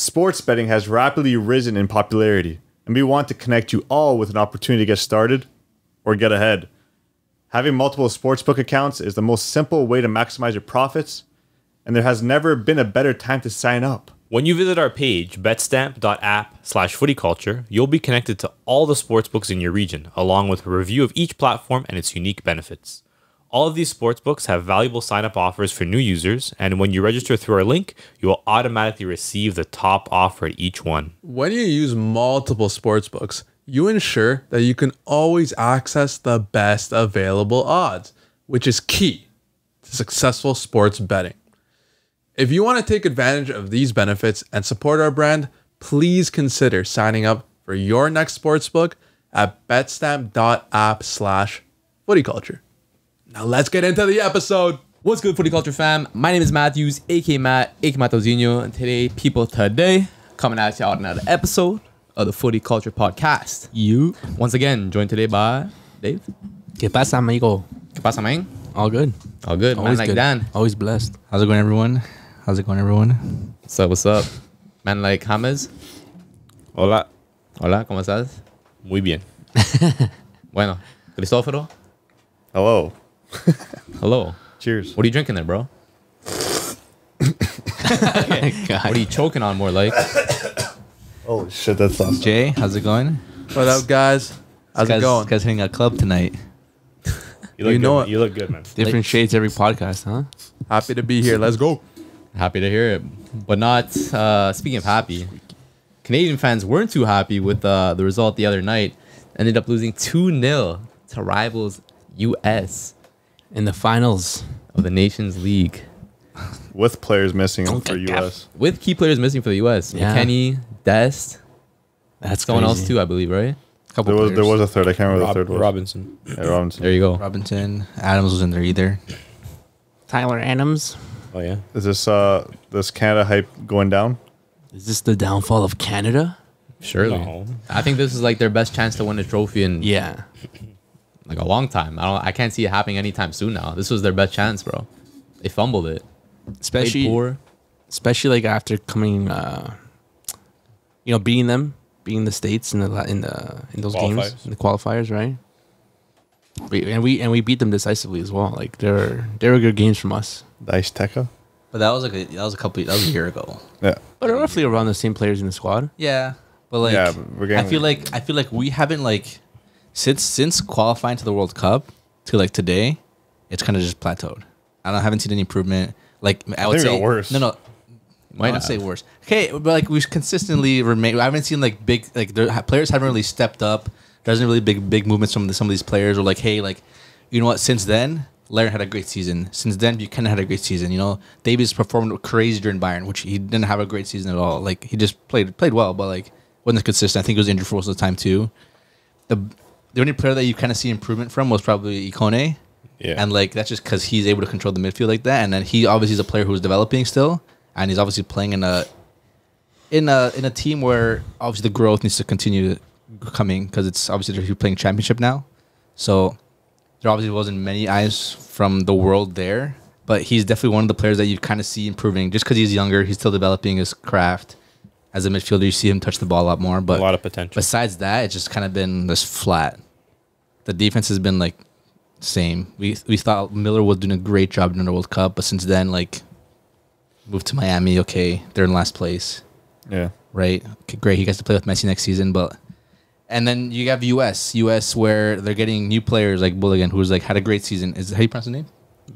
Sports betting has rapidly risen in popularity, and we want to connect you all with an opportunity to get started or get ahead. Having multiple sportsbook accounts is the most simple way to maximize your profits, and there has never been a better time to sign up. When you visit our page, betstamp.app slash footyculture, you'll be connected to all the sportsbooks in your region, along with a review of each platform and its unique benefits. All of these sportsbooks have valuable sign up offers for new users, and when you register through our link, you will automatically receive the top offer at each one. When you use multiple sportsbooks, you ensure that you can always access the best available odds, which is key to successful sports betting. If you want to take advantage of these benefits and support our brand, please consider signing up for your next sportsbook at betstamp.app slash footyculture. Now let's get into the episode. What's good, Footy Culture fam? My name is Matthews, aka Matt, aka Matozinho, and today, people, today, coming at you out another episode of the Footy Culture Podcast. You. Once again, joined today by Dave. ¿Qué pasa, amigo? ¿Qué pasa, man? All good. All good, man Always like good. Dan. Always blessed. How's it going, everyone? How's it going, everyone? What's up, what's up? Man like James. Hola. Hola, ¿cómo estás? Muy bien. Bueno, Cristóforo. Hello. Hello. Cheers. What are you drinking there, bro? What are you choking on more like? Oh shit, that's awesome. Jay, how's it going? What up, guys? How's guys, it going? Guys hitting a club tonight. You look You know good. it. You look good, man. Different shades every podcast, huh? Happy to be here. Let's go. Happy to hear it. But not, uh, speaking of happy, Canadian fans weren't too happy with uh, the result the other night. Ended up losing 2 0 to rivals US In the finals. of the Nations League. With players missing Don't for get US. With key players missing for the US. Yeah. McKennie, Dest, That's someone else too, I believe, right? Couple There was there was a third. I can't remember Rob- the third was. Robinson. Yeah, Robinson. There you go. Robinson. Adams was in there either. Tyler Adams. Oh, yeah. Is this uh this Canada hype going down? Is this the downfall of Canada? Surely. No. I think this is like their best chance to win a trophy in Yeah. Like a long time. I don't I can't see it happening anytime soon now. This was their best chance, bro. They fumbled it. Especially poor. especially like after coming uh you know beating them beating the states in the la- in the in those games in the qualifiers right we, and we and we beat them decisively as well like they're they were good games from us The Azteca? But that was like a, that was a couple that was a year ago. Yeah. but they're roughly around the same players in the squad Yeah, but like Yeah, but we're I feel like I feel like we haven't like since since qualifying to the World Cup to like today, it's kind of just plateaued. I don't haven't seen any improvement. Like I, would say worse. No, no. Might I would not. say worse. Okay, but like we've consistently remained. I haven't seen like big like there, players haven't really stepped up. There hasn't really big big movements from the, some of these players. Or like, hey, like you know what? Since then, Laird had a great season. Since then, Buchanan had a great season. You know, Davies performed crazy during Bayern, which he didn't have a great season at all. Like he just played played well, but like wasn't consistent. I think he was injured for most of the time too. The the only player that you kind of see improvement from was probably Ikone. Yeah. And like that's just because he's able to control the midfield like that, and then he obviously is a player who's developing still, and he's obviously playing in a in a in a team where obviously the growth needs to continue coming because it's obviously they're playing championship now, so there obviously wasn't many eyes from the world there, but he's definitely one of the players that you kind of see improving just because he's younger, he's still developing his craft. As a midfielder, you see him touch the ball a lot more, but a lot of potential. besides that, it's just kind of been this flat. The defense has been like same. We we thought Miller was doing a great job during the World Cup, but since then, like moved to Miami. Okay, they're in last place, Yeah. right? Okay, great. He gets to play with Messi next season, but and then you have US, US where they're getting new players like Bulligan, who's like had a great season. Is how you pronounce the name?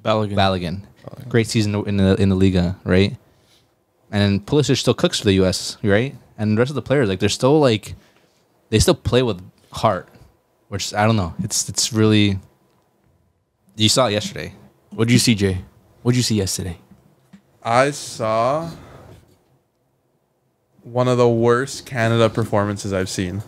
Balogun. Balogun. Great season in the in the Liga, right? And then Pulisic still cooks for the US, right? And the rest of the players, like they're still like they still play with heart. Which I don't know. It's it's really you saw it yesterday. what did you see jay what did you see yesterday I saw one of the worst Canada performances I've seen.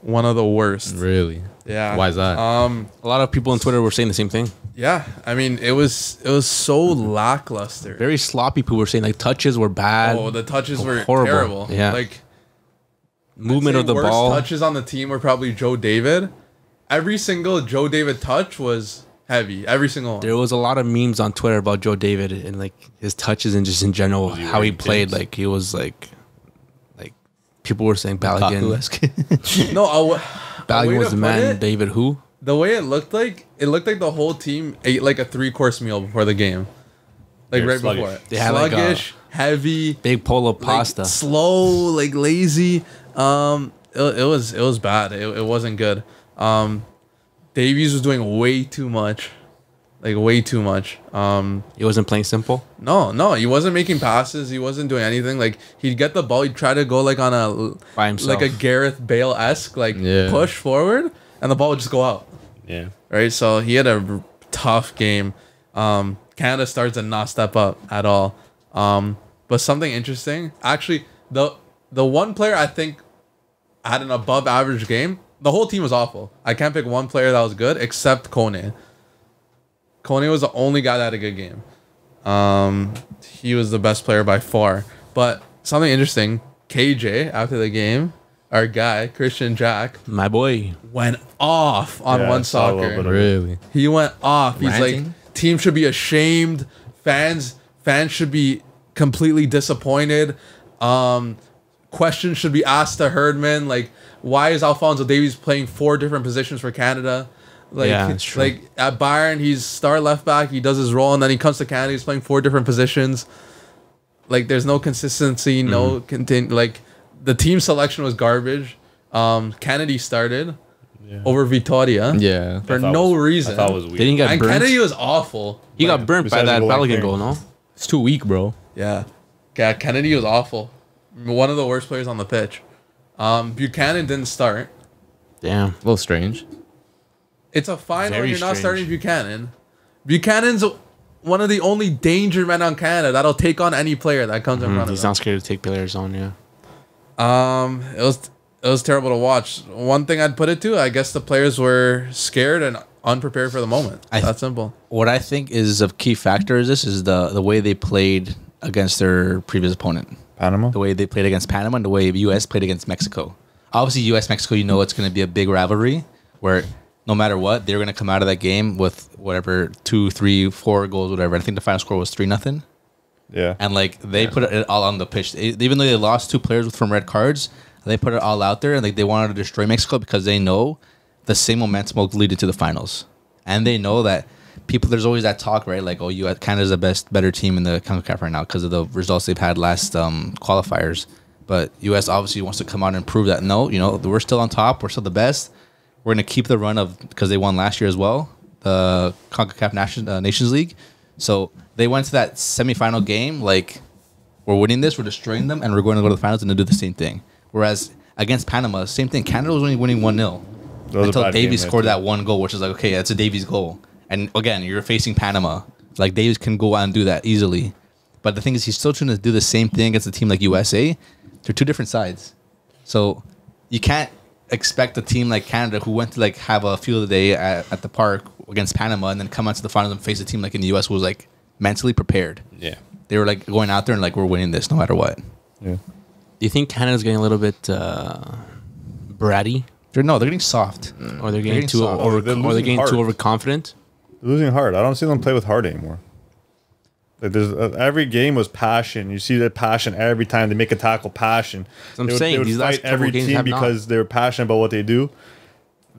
One of the worst. Really? Yeah. Why is that? Um. a lot of people on twitter were saying the same thing Yeah. I mean, it was it was so lackluster. very sloppy people were saying like touches were bad oh, the touches were horrible. terrible. Yeah. Like movement of the worst ball touches on the team were probably Joe David. Every single Joe David touch was heavy. Every single one. there was a lot of memes on Twitter about Joe David and like his touches and just in general how he played. Timbs? Like he was like people were saying Balogun. No, a, w- a way Balogun was the man. it- David who? the way it looked like, it looked like the whole team ate like a three course meal before the game. Like They're right sluggish. before it. They had, like, a- sluggish, heavy, Big polo like, pasta. slow, like lazy. Um, it, it was it was bad. It, it wasn't good. Um, Davies was doing way too much, like way too much. Um, he wasn't playing simple. no, no, he wasn't making passes. He wasn't doing anything. Like he'd get the ball, he'd try to go like on a By himself. like a Gareth Bale esque like Yeah. push forward, and the ball would just go out. Yeah. Right, so he had a r- tough game. Um, Canada starts to not step up at all. Um, but something interesting, actually, the the one player I think had an above average game. The whole team was awful. I can't pick one player that was good except Kone. Kone was the only guy that had a good game. Um, he was the best player by far. But something interesting, KJ after the game, our guy Christian Jack My boy. went off on Yeah, one saw a little soccer. bit Really? He went off. He's Ranting? like, team should be ashamed. Fans, fans should be completely disappointed. Um, questions should be asked to Herdman. Like, why is Alfonso Davies playing four different positions for Canada? Like, Yeah, that's true. like at Bayern, he's star left back. He does his role, and then he comes to Canada. He's playing four different positions. Like, there's no consistency. No Mm-hmm. contin- Like, the team selection was garbage. Um, Kennedy started over Vitoria Yeah. for no was- reason. That was weird. Didn't he get and burnt? Kennedy was awful. he got burnt by that the goal goal, no? It's too weak, bro. Yeah. Yeah, Kennedy was awful. One of the worst players on the pitch. Um, Buchanan didn't start. Damn. A little strange. It's a fine when Very you're not strange. starting Buchanan. Buchanan's one of the only danger men on Canada that'll take on any player that comes in front Mm, he's of him. not scared to take players on, yeah. Um, it was it was terrible to watch. One thing I'd put it to, I guess the players were scared and unprepared for the moment. I- That's simple. what I think is a key factor is this is the the way they played against their previous opponent. Panama. The way they played against Panama and the way US played against Mexico. Obviously US Mexico, you know it's gonna be a big rivalry where no matter what, they're gonna come out of that game with whatever two, three, four goals, whatever. I think the final score was three nothing. Yeah. and like they put it all on the pitch. They- even though they lost two players from red cards, they put it all out there and like they wanted to destroy Mexico because they know the same momentum will lead it to the finals, and they know that people. There's always that talk, right? Like, oh, you Canada's the best, better team in the Concacaf right now because of the results they've had last um, qualifiers. But US obviously wants to come out and prove that no, you know, we're still on top. We're still the best. We're gonna keep the run of because they won last year as well, the Concacaf Nation, uh, Nations League. So they went to that semifinal game like we're winning this, we're destroying them, and we're going to go to the finals and to do the same thing. Whereas against Panama, same thing. Canada was only winning one 0 That was a until Davies scored that one goal, which is like okay, that's a Davies goal. And again, you're facing Panama. Like Davies can go out and do that easily. But the thing is, he's still trying to do the same thing against a team like USA. They're two different sides, so you can't expect a team like Canada who went to like have a field day at, at the park against Panama and then come out to the finals and face a team like in the US who was like mentally prepared. Yeah. They were like going out there and like we're winning this no matter what. Yeah. Do you think Canada's getting a little bit uh, bratty? They're no, they're getting soft. Or they're getting getting too soft. over, They're or they're losing getting too overconfident? They're losing heart. I don't see them play with heart anymore. Like there's uh, every game was passion. You see that passion every time they make a tackle. Passion. I'm They would- saying, they would these last fight couple every games team have not. because they're passionate about what they do.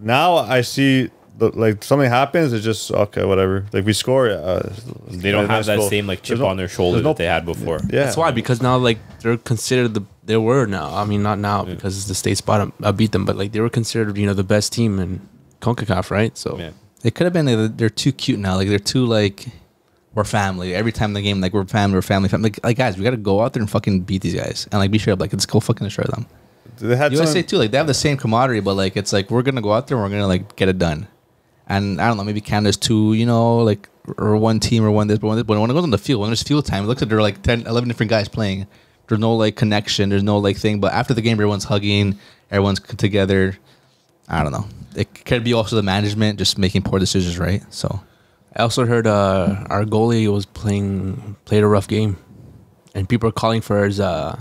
Now I see the, like something happens. It's just okay, whatever. Like we score. Uh, They don't have that goal. same like chip There's no- on their shoulder no- that they had before. Yeah, That's why, because now like they're considered the they were now. I mean, not now because the states bought them, uh, beat them, but like they were considered you know the best team in Concacaf, right? So Yeah. They could have been like, they're too cute now. Like they're too like we're family. Every time the game, like we're family, we're family, family. Like, like guys, we gotta go out there and fucking beat these guys and like be sure like let's go fucking destroy them. They had USA too, like they have the same camaraderie, but like it's like we're gonna go out there and we're gonna like get it done. And I don't know, maybe Canada's too, you know, like or one team or one this, but. But when it goes on the field, when there's field time, it looks like there are like 10, 11 different guys playing. There's no like connection. There's no like thing. But after the game, everyone's hugging, everyone's together. I don't know. It could be also the management just making poor decisions, right? So I also heard uh, our goalie was playing played a rough game, and people are calling for his uh,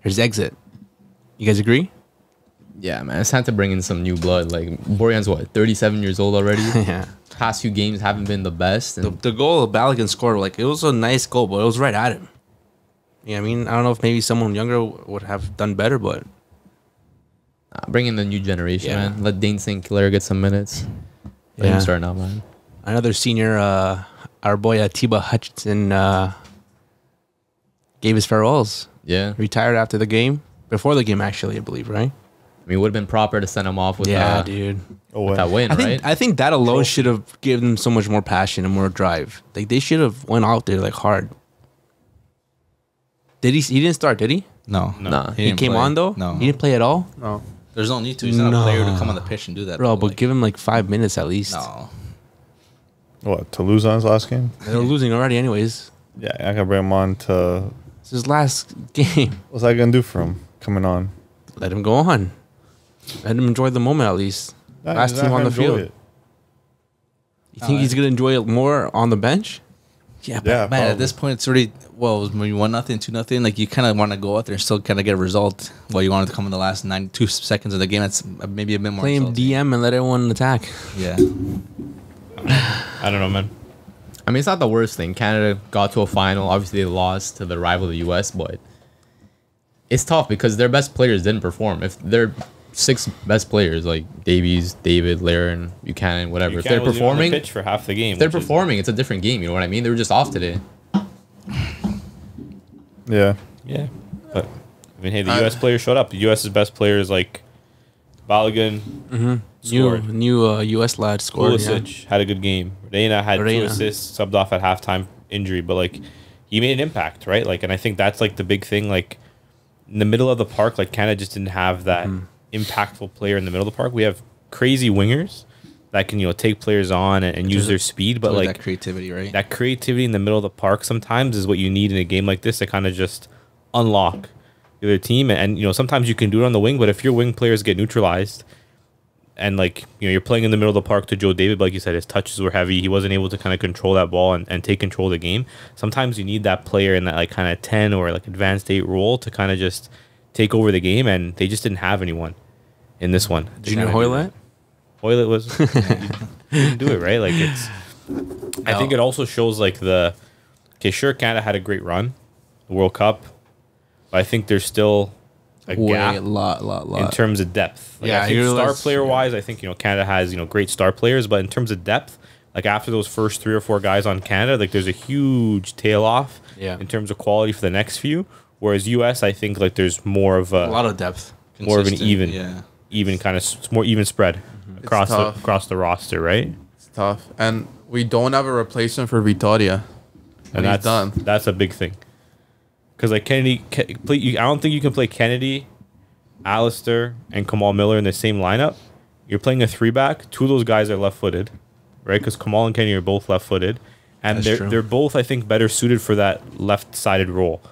his exit. You guys agree? Yeah, man. It's time to bring in some new blood. Like Borjan's what, 37 years old already. yeah. Past few games haven't been the best. The, the goal Balogun scored, like it was a nice goal, but it was right at him. Yeah, I mean, I don't know if maybe someone younger would have done better, but Uh, bring in the new generation, Yeah. man. Let Dayne St. Clair get some minutes. Let Yeah. him start now, man. Another senior, uh, our boy Atiba Hutchinson, uh, gave his farewells. Yeah. Retired after the game, before the game actually, I believe, right? I mean, it would have been proper to send him off with, yeah, uh, dude. Oh, with wait. that win, I think right? I think that alone should have given them so much more passion and more drive. Like they should have went out there like hard. Did he? He didn't start, did he? No, Nah. He, didn't came play. on though. No, he didn't play at all, No. there's no need to. He's not a player to come on the pitch and do that, bro. But Like, give him like five minutes at least. no. What to lose on his last game? They were losing already, anyways. Yeah, I gotta bring him on to. It's his last game. What's I gonna do for him coming on? Let him go on. Let him enjoy the moment at least. Nah, Last team on the field. it. You think he's gonna enjoy it more on the bench? Yeah, but Yeah, man, probably. at this point, it's already well, it was maybe one nothing, two nothing. Like you kind of want to go out there and still kind of get a result. Well, you wanted to come in the last ninety two seconds of the game. That's maybe a bit more. Play him. DM and let everyone attack. Yeah, I don't know, man. I mean, it's not the worst thing. Canada got to a final. Obviously, they lost to the rival, the U.S., but it's tough because their best players didn't perform. If their six best players, like Davies, David, Larin, Buchanan, whatever, if they're Buchanan was even on the performing, pitch for half the game. if they're which is- performing, it's a different game. You know what I mean? They were just off today. Yeah, Yeah, but I mean, hey, the uh, I- U.S. players showed up. The U.S.'s best players like Balogun New scored. new uh, U.S. lad scored. yeah. Had a good game. Reyna had Reyna. two assists, subbed off at halftime injury, but like he made an impact, right? Like, and I think that's like the big thing. Like in the middle of the park, like Canada just didn't have that Mm-hmm. impactful player in the middle of the park. We have crazy wingers that can you know take players on and, and use their speed, but like that creativity, right? that creativity in the middle of the park sometimes is what you need in a game like this to kind of just unlock other team. And, you know, sometimes you can do it on the wing, but if your wing players get neutralized and like, you know, you're playing in the middle of the park to Joe David, like you said, his touches were heavy. He wasn't able to kind of control that ball and, and take control of the game. Sometimes you need that player in that like kind of 10 or like advanced eight role to kind of just take over the game. And they just didn't have anyone in this one. Junior kinda do Hoilett. that. Hoilett was you didn't do it right. Like it's. I think it also shows like the. Okay, sure, Canada had a great run, the World Cup, but I think there's still a Way, gap lot, lot, lot. in terms of depth. Like, Yeah, I think star less- player wise, I think you know Canada has you know great star players, but in terms of depth, like after those first three or four guys on Canada, like there's a huge tail off. Yeah. In terms of quality for the next few, whereas US, I think like there's more of a, A lot of depth. more of an even, Yeah. even kind of it's more even spread mm-hmm. across the across the roster, right? It's tough. And we don't have a replacement for Vitoria. and And that's done. That's a big thing. Because like Kennedy, Ke- I don't think you can play Kennedy, Alistair, and Kamal Miller in the same lineup. You're playing a three back. Two of those guys are left footed, right? Because Kamal and Kennedy are both left footed, and That's they're true. they're both I think better suited for that left sided role.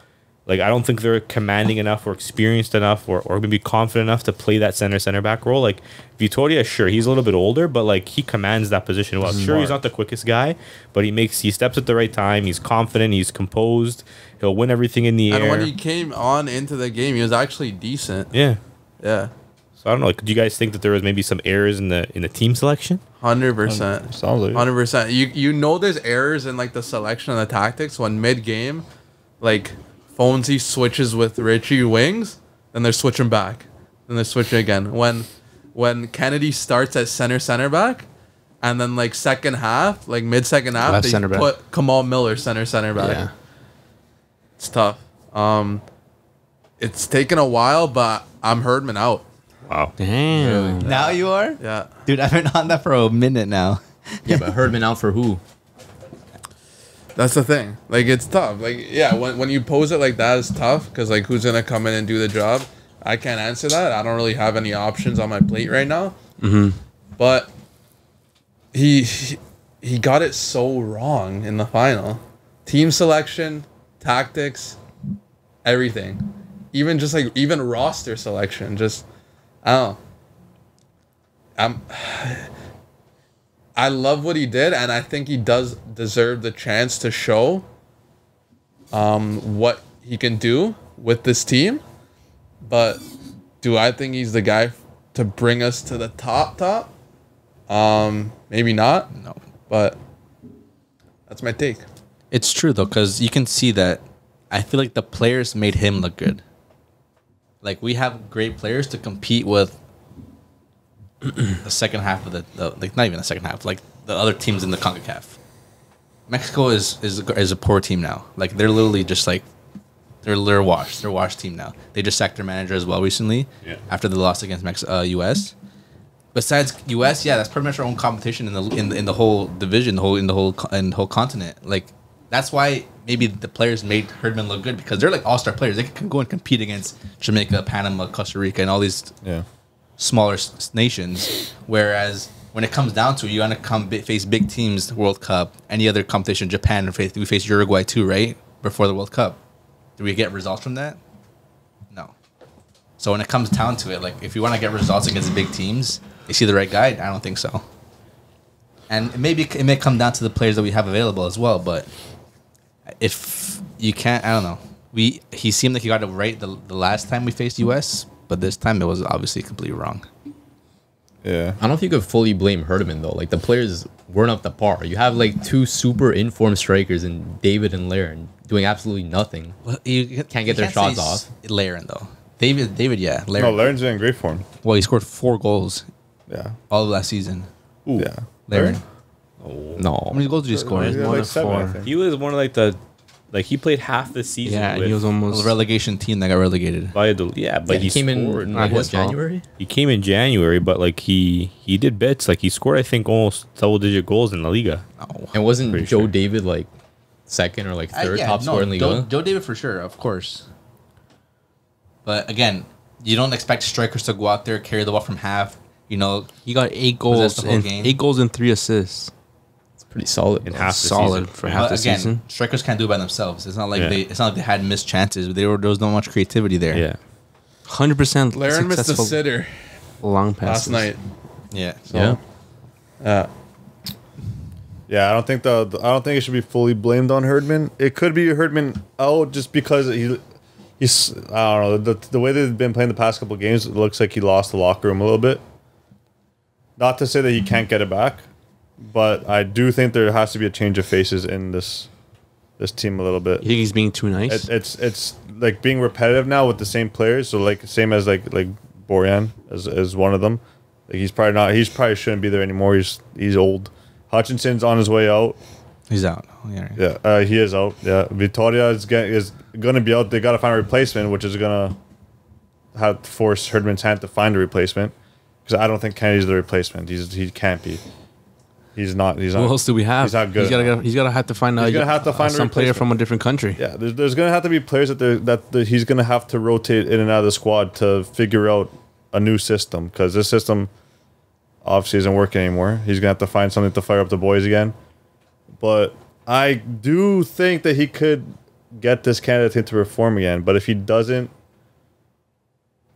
Like I don't think they're commanding enough or experienced enough or, or maybe confident enough to play that center center back role. Like Vitoria, sure, he's a little bit older, but like he commands that position well. Sure, he's not the quickest guy, but he makes he steps at the right time. He's confident. He's composed. He'll win everything in the And air. when he came on into the game, he was actually decent. yeah. Yeah. So I don't know. Like, do you guys think that there was maybe some errors in the in the team selection? Hundred percent. sounds like it. Hundred percent. You you know there's errors in like the selection and the tactics when mid game, like Fonzie switches with Richie wings, then they're switching back, then they're switching again. When when Kennedy starts at center center back, and then like second half, like mid second half, Left they center back. put Kamal Miller center center back. Yeah. It's tough. Um, it's taken a while, but I'm Herdman out. Wow. Damn. Now you are, Yeah. dude. I've been on that for a minute now. Yeah, but Herdman out for who? That's the thing. Like it's tough. Like yeah, when when you pose it like that, it's tough because like who's gonna come in and do the job? I can't answer that. I don't really have any options on my plate right now. Mm-hmm. But he he- he got it so wrong in the final. Team selection, tactics, everything. Even just like even roster selection. Just I don't know. I'm I love what he did, and I think he does deserve the chance to show um, what he can do with this team. But do I think he's the guy to bring us to the top top? Um, maybe not. No. But that's my take. It's true though, because you can see that. I feel like the players made him look good. Like we have great players to compete with the second half of the, the like not even the second half, like the other teams in the Concacaf. Mexico is is a, is a poor team now. Like they're literally just like they're they're washed. They're a washed team now. They just sacked their manager as well recently Yeah. after the loss against Mex- uh, US. Besides US, yeah, that's pretty much our own competition in the in the, in the whole division, the whole in the whole in the whole continent. Like that's why maybe the players made Herdman look good because they're like all star players. They can go and compete against Jamaica, Panama, Costa Rica, and all these Yeah. Smaller nations. Whereas when it comes down to it, you want to come face big teams, World Cup, any other competition, Japan, face, we faced Uruguay too, right? Before the World Cup. Did we get results from that? No. So when it comes down to it, like if you want to get results against big teams, is he the right guy? I don't think so. And maybe it may come down to the players that we have available as well, but if you can't, I don't know. We he seemed like he got it right the, the last time we faced US, but this time it was obviously completely wrong. Yeah. I don't know if you could fully blame Herdman though. Like the players weren't up to par. You have like two super informed strikers in David and Larin doing absolutely nothing. Well, you Can't get their shots off. Larin though. David, David, yeah, No, Larin. Larin's in great form. well, he scored four goals Yeah. all of last season. Yeah. Larin, Oh. how No. many goals did he score? Yeah, more like than seven, I four. He was one of like the, like he played half the season. Yeah, with he was almost A almost. relegation team that got relegated. Valladolid. Yeah, but Yeah, he, he came in scored. not like, what. January. he came in January, but like he he did bits. Like he scored, I think, almost double digit goals in La Liga. No. And wasn't Joe sure. David like second or like Uh, third yeah, top no, scorer in Liga? Joe, Joe David for sure, of course. But again, you don't expect strikers to go out there carry the ball from half. You know, He got eight goals the whole and game. eight goals and three assists. It's pretty solid. In half the Solid season. for half but the again, season. strikers can't do it by themselves. It's not like Yeah. they. It's not like they had missed chances. They were, there was not much creativity there. Yeah, Hundred percent Larin missed a successful sitter long last night. Yeah. Yeah. Uh, Yeah, I don't think the, the- I don't think it should be fully blamed on Herdman. It could be Herdman out just because he he's I don't know the the way they've been playing the past couple games. It looks like he lost the locker room a little bit. Not to say that he can't get it back, but I do think there has to be a change of faces in this this team a little bit. You think he's being too nice? It, it's it's like being repetitive now with the same players. So like same as like like Borjan as as one of them. Like he's probably not. He's probably shouldn't be there anymore. He's he's old. Hutchinson's on his way out. He's out. Oh, yeah. Yeah, uh, he is out. Yeah, Vitoria is get, is gonna be out. They gotta find a replacement, which is gonna have to force Herdman's hand to find a replacement. Because I don't think Kennedy's the replacement. He's he can't be. He's not. He's not. Who else do we have? He's not good. He's gotta. He's gotta have to find. He's a, gonna have to find a some player from a different country. Yeah, there's, there's gonna have to be players that that the, he's gonna have to rotate in and out of the squad to figure out a new system because this system obviously isn't working anymore. He's gonna have to find something to fire up the boys again. But I do think that he could get this candidate to perform again. But if he doesn't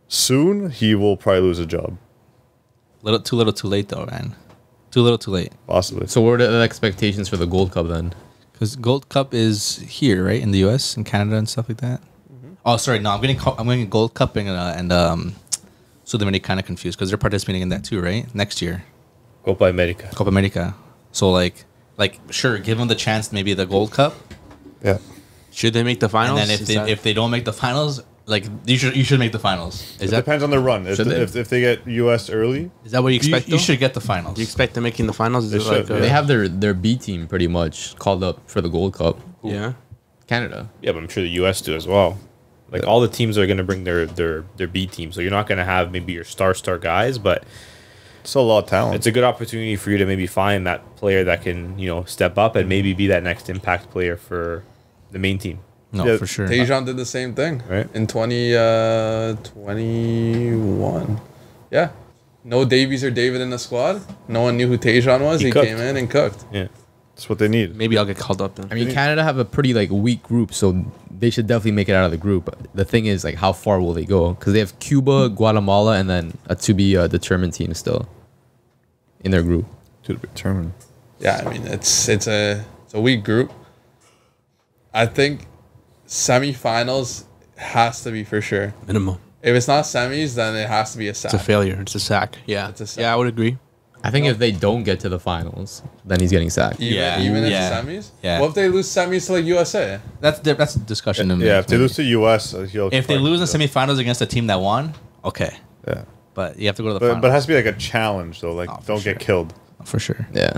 soon, he will probably lose a job, Little too little, too late though, man. Too little, too late. possibly. So what are the expectations for the Gold Cup then? Because Gold Cup is here, right, in the U.S. and Canada and stuff like that. Oh, sorry, no, I'm getting co- I'm getting Gold Cup and uh, and um, so they're kind of confused because they're participating in that too, right? Next year, Copa America. Copa America. So like, like sure, give them the chance, maybe the Gold Cup, Yeah. Should they make the finals? and then if Is they that- if they don't make the finals, like you should you should make the finals. It that depends on the run. If, they? if, if they get U.S. early, is that what you you, expect? you though? should get the finals. Do you expect them making the finals? Is They it should, like yeah. They have their their B team pretty much called up for the Gold Cup. yeah. Canada. Yeah, but I'm sure the U.S. do as well. Like all the teams are going to bring their their their B team, so you're not going to have maybe your star star guys, but it's a lot of talent. it's a good opportunity for you to maybe find that player that can you know step up and maybe be that next impact player for the main team. No, Yeah, for sure. Tajon did the same thing Right. in 20, uh, Yeah. No Davies or David in the squad. No one knew who Tajon was. He He, came in and cooked. Yeah, That's what they need. Maybe I'll get called up then. I mean, Canada have a pretty like weak group, so they should definitely make it out of the group. The thing is, like, how far will they go? Because they have Cuba, Guatemala, and then a to be uh, determined team still in their group. To determine. Yeah, I mean it's it's a it's a weak group. I think semifinals has to be for sure. minimum. If it's not semis, then it has to be a sack. It's a failure. It's a sack. Yeah. It's a sack. Yeah, I would agree. I think if they don't get to the finals, then he's getting sacked. Even, Yeah, even if yeah, semis. yeah. What if they lose semis to like USA? That's that's a discussion. to Yeah, make, if they lose to U.S., uh, he'll if they lose in semifinals against a team that won, okay. yeah. but you have to go to the But, finals but it has to be like a challenge though. Like Oh, for don't sure. get killed. for sure. Yeah.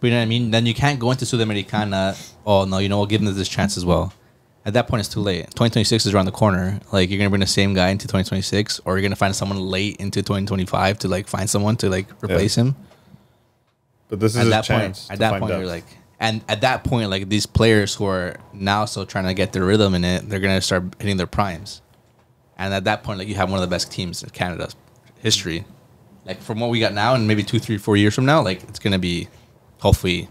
But you know what I mean? Then you can't go into Sudamericana. Oh no, you know we'll give them this chance as well. At that point, it's too late. 2026 is around the corner. Like you're gonna bring the same guy into 2026, or you're gonna find someone late into 2025 to like find someone to like replace him. But this is At that chance. point, at that point, out. you're like, and at that point, like these players who are now still trying to get their rhythm in it, they're gonna start hitting their primes. And at that point, like you have one of the best teams in Canada's history. Like from what we got now, and maybe two, three, four years from now, like it's gonna be hopefully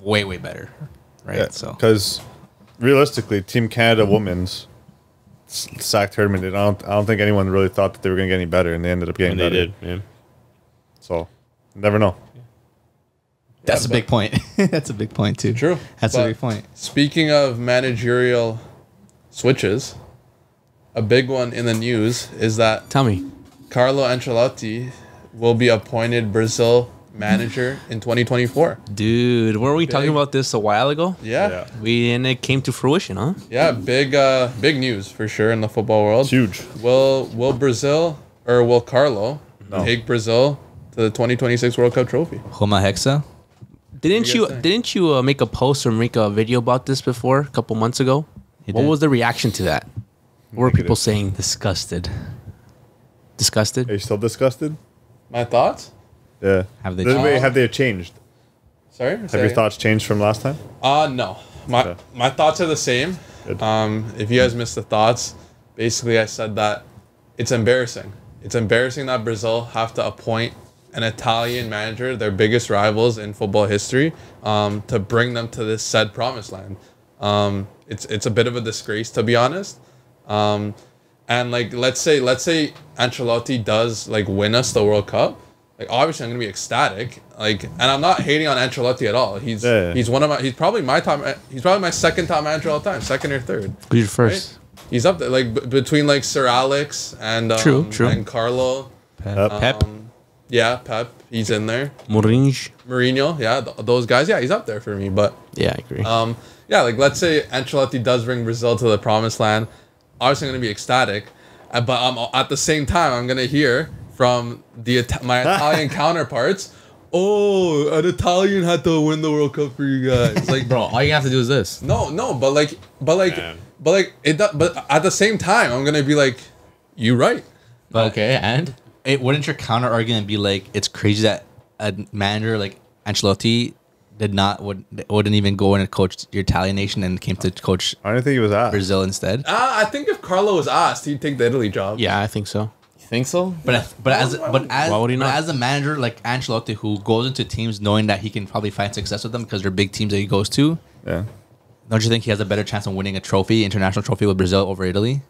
way, way better, right? Yeah, So because realistically, Team Canada Women's s- sacked Herdman. I don't. I don't think anyone really thought that they were going to get any better, and they ended up getting And they better. did. Yeah. So, never know. that's Yeah, a big point. that's a big point too. True. That's But a big point. Speaking of managerial switches, a big one in the news is that Tell me. Carlo Ancelotti will be appointed Brazil manager in 2024. Dude, weren't we talking about this a while ago? Yeah. Yeah. We and it came to fruition, huh? Yeah, big uh big news for sure in the football world. It's huge. Will will Brazil or will Carlo No. take Brazil to the 2026 World Cup trophy? Homa Hexa. Didn't you you didn't you uh, make a post or make a video about this before a couple months ago? He What did. was the reaction to that? What were people saying? Disgusted. Disgusted? Are you still disgusted? My thoughts? Yeah. Have they Wait, changed? have they changed? Sorry. Have your thoughts changed from last time? Uh no. My Okay. my thoughts are the same. Good. Um, if you guys missed the thoughts, basically I said that it's embarrassing. It's embarrassing that Brazil have to appoint an Italian manager, their biggest rivals in football history, um, to bring them to this said promised land. Um, it's it's a bit of a disgrace to be honest. Um, and like let's say let's say Ancelotti does like win us the World Cup. Like obviously I'm gonna be ecstatic. Like and I'm not hating on Ancelotti at all. He's Yeah, yeah. he's one of my he's probably my top he's probably my second top manager all time, second or third. Who's your first? He's up there like b- between like Sir Alex and um, True, true. and Carlo. Pep. Pep, Um, yeah, Pep, he's in there. Mourinho. Mourinho, yeah, th- those guys, yeah, he's up there for me. But Yeah, I agree. um, yeah, like let's say Ancelotti does bring Brazil to the promised land. Obviously, I'm gonna be ecstatic, uh, but um, at the same time, I'm gonna hear from the my Italian counterparts. Oh, an Italian had to win the World Cup for you guys. Like, Bro, all you have to do is this. no, no, but like, but like, Man. but like, it. do- But at the same time, I'm gonna be like, you right. But okay, and it wouldn't your counter argument be like it's crazy that a manager like Ancelotti did not would wouldn't even go in and coach your Italian nation and came to coach I don't think he was asked. Brazil instead. Uh, I think if Carlo was asked, he'd take the Italy job. yeah, I think so. You think so? But but as but as Why would he but not? as a manager like Ancelotti who goes into teams knowing that he can probably find success with them because they're big teams that he goes to, Yeah. don't you think he has a better chance of winning a trophy, international trophy with Brazil over Italy?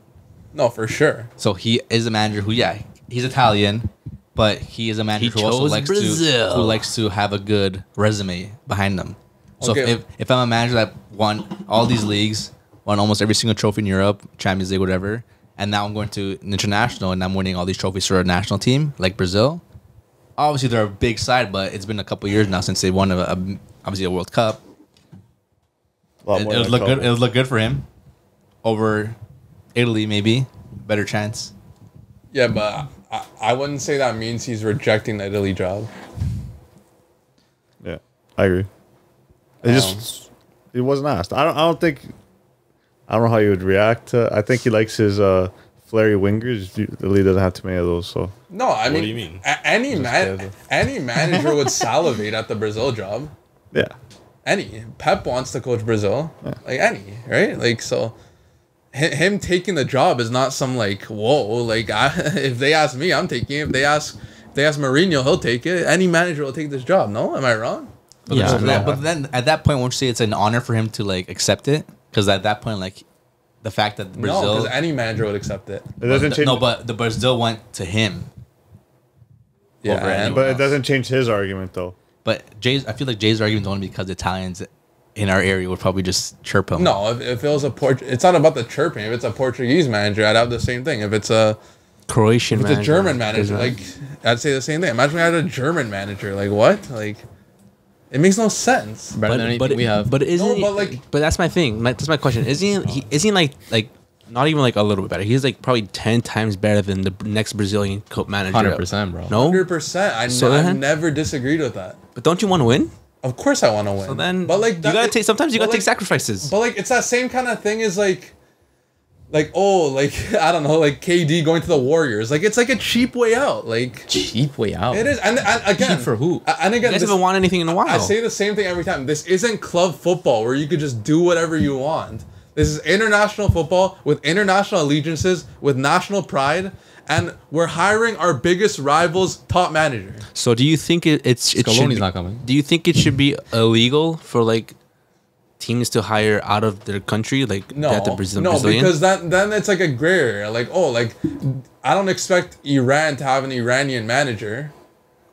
No, for sure. So he is a manager who, yeah, he's Italian, but he is a manager who also likes Brazil. to who likes to have a good resume behind them. So Okay. if, if I'm a manager that won all these leagues, won almost every single trophy in Europe, Champions League, whatever, and now I'm going to an international and I'm winning all these trophies for a national team like Brazil. Obviously, they're a big side, but it's been a couple years now since they won a, a obviously a World Cup. A It, it would look good. It would look good for him over Italy, maybe better chance. Yeah, but I, I wouldn't say that means he's rejecting the Italy job. Yeah, I agree. It just he wasn't asked. I don't. I don't think. I don't know how he would react. to I think he likes his uh, flary wingers. Italy doesn't have too many of those. So No, I mean, do you mean? a- any man, any manager would salivate at the Brazil job. yeah, Any Pep wants to coach Brazil, like any, right? Like so, him taking the job is not some like whoa. Like I, if they ask me, I'm taking it. If they ask, if they ask Mourinho, he'll take it. Any manager will take this job. No, am I wrong? But, Yeah, no. but then at that point, won't you say it's an honor for him to like accept it? Because at that point, like the fact that Brazil, No, because any manager would accept it. it doesn't change. no, but the Brazil went to him. Yeah, Over and- but it doesn't change his argument though. But Jay's, I feel like Jay's argument is only because Italians in our area would probably just chirp him. No, if, if it was a Port, it's not about the chirping. If it's a Portuguese manager, I'd have the same thing. If it's a Croatian if it's a. German manager, like I'd say the same thing. Imagine I had a German manager. Like what? Like it makes no sense. Better than anything we have. But isn't No, but, like- but that's my thing. My, that's my question. Isn't he, he isn't he like like not even like a little bit better. He's like probably ten times better than the next Brazilian coach manager. Hundred percent, bro. No, Hundred percent. I So have never disagreed with that. but don't you want to win? Of course, I want to win. So then, but like you gotta take. Sometimes you gotta take sacrifices. But like it's that same kind of thing as like like oh like I don't know like KD going to the Warriors. Like it's like a cheap way out. Like Cheap way out. it is and, and again Cheap for who? And you again guys this, haven't won anything in a while. I say the same thing every time. This isn't club football where you could just do whatever you want. This is international football with international allegiances, with national pride, and we're hiring our biggest rivals' top manager. so do you think it, it's it should be- not coming. Do you think it should be illegal for like teams to hire out of their country, like No, that the Brazil, no, Brazilian? because that then it's like a gray area. Like, oh, like I don't expect Iran to have an Iranian manager,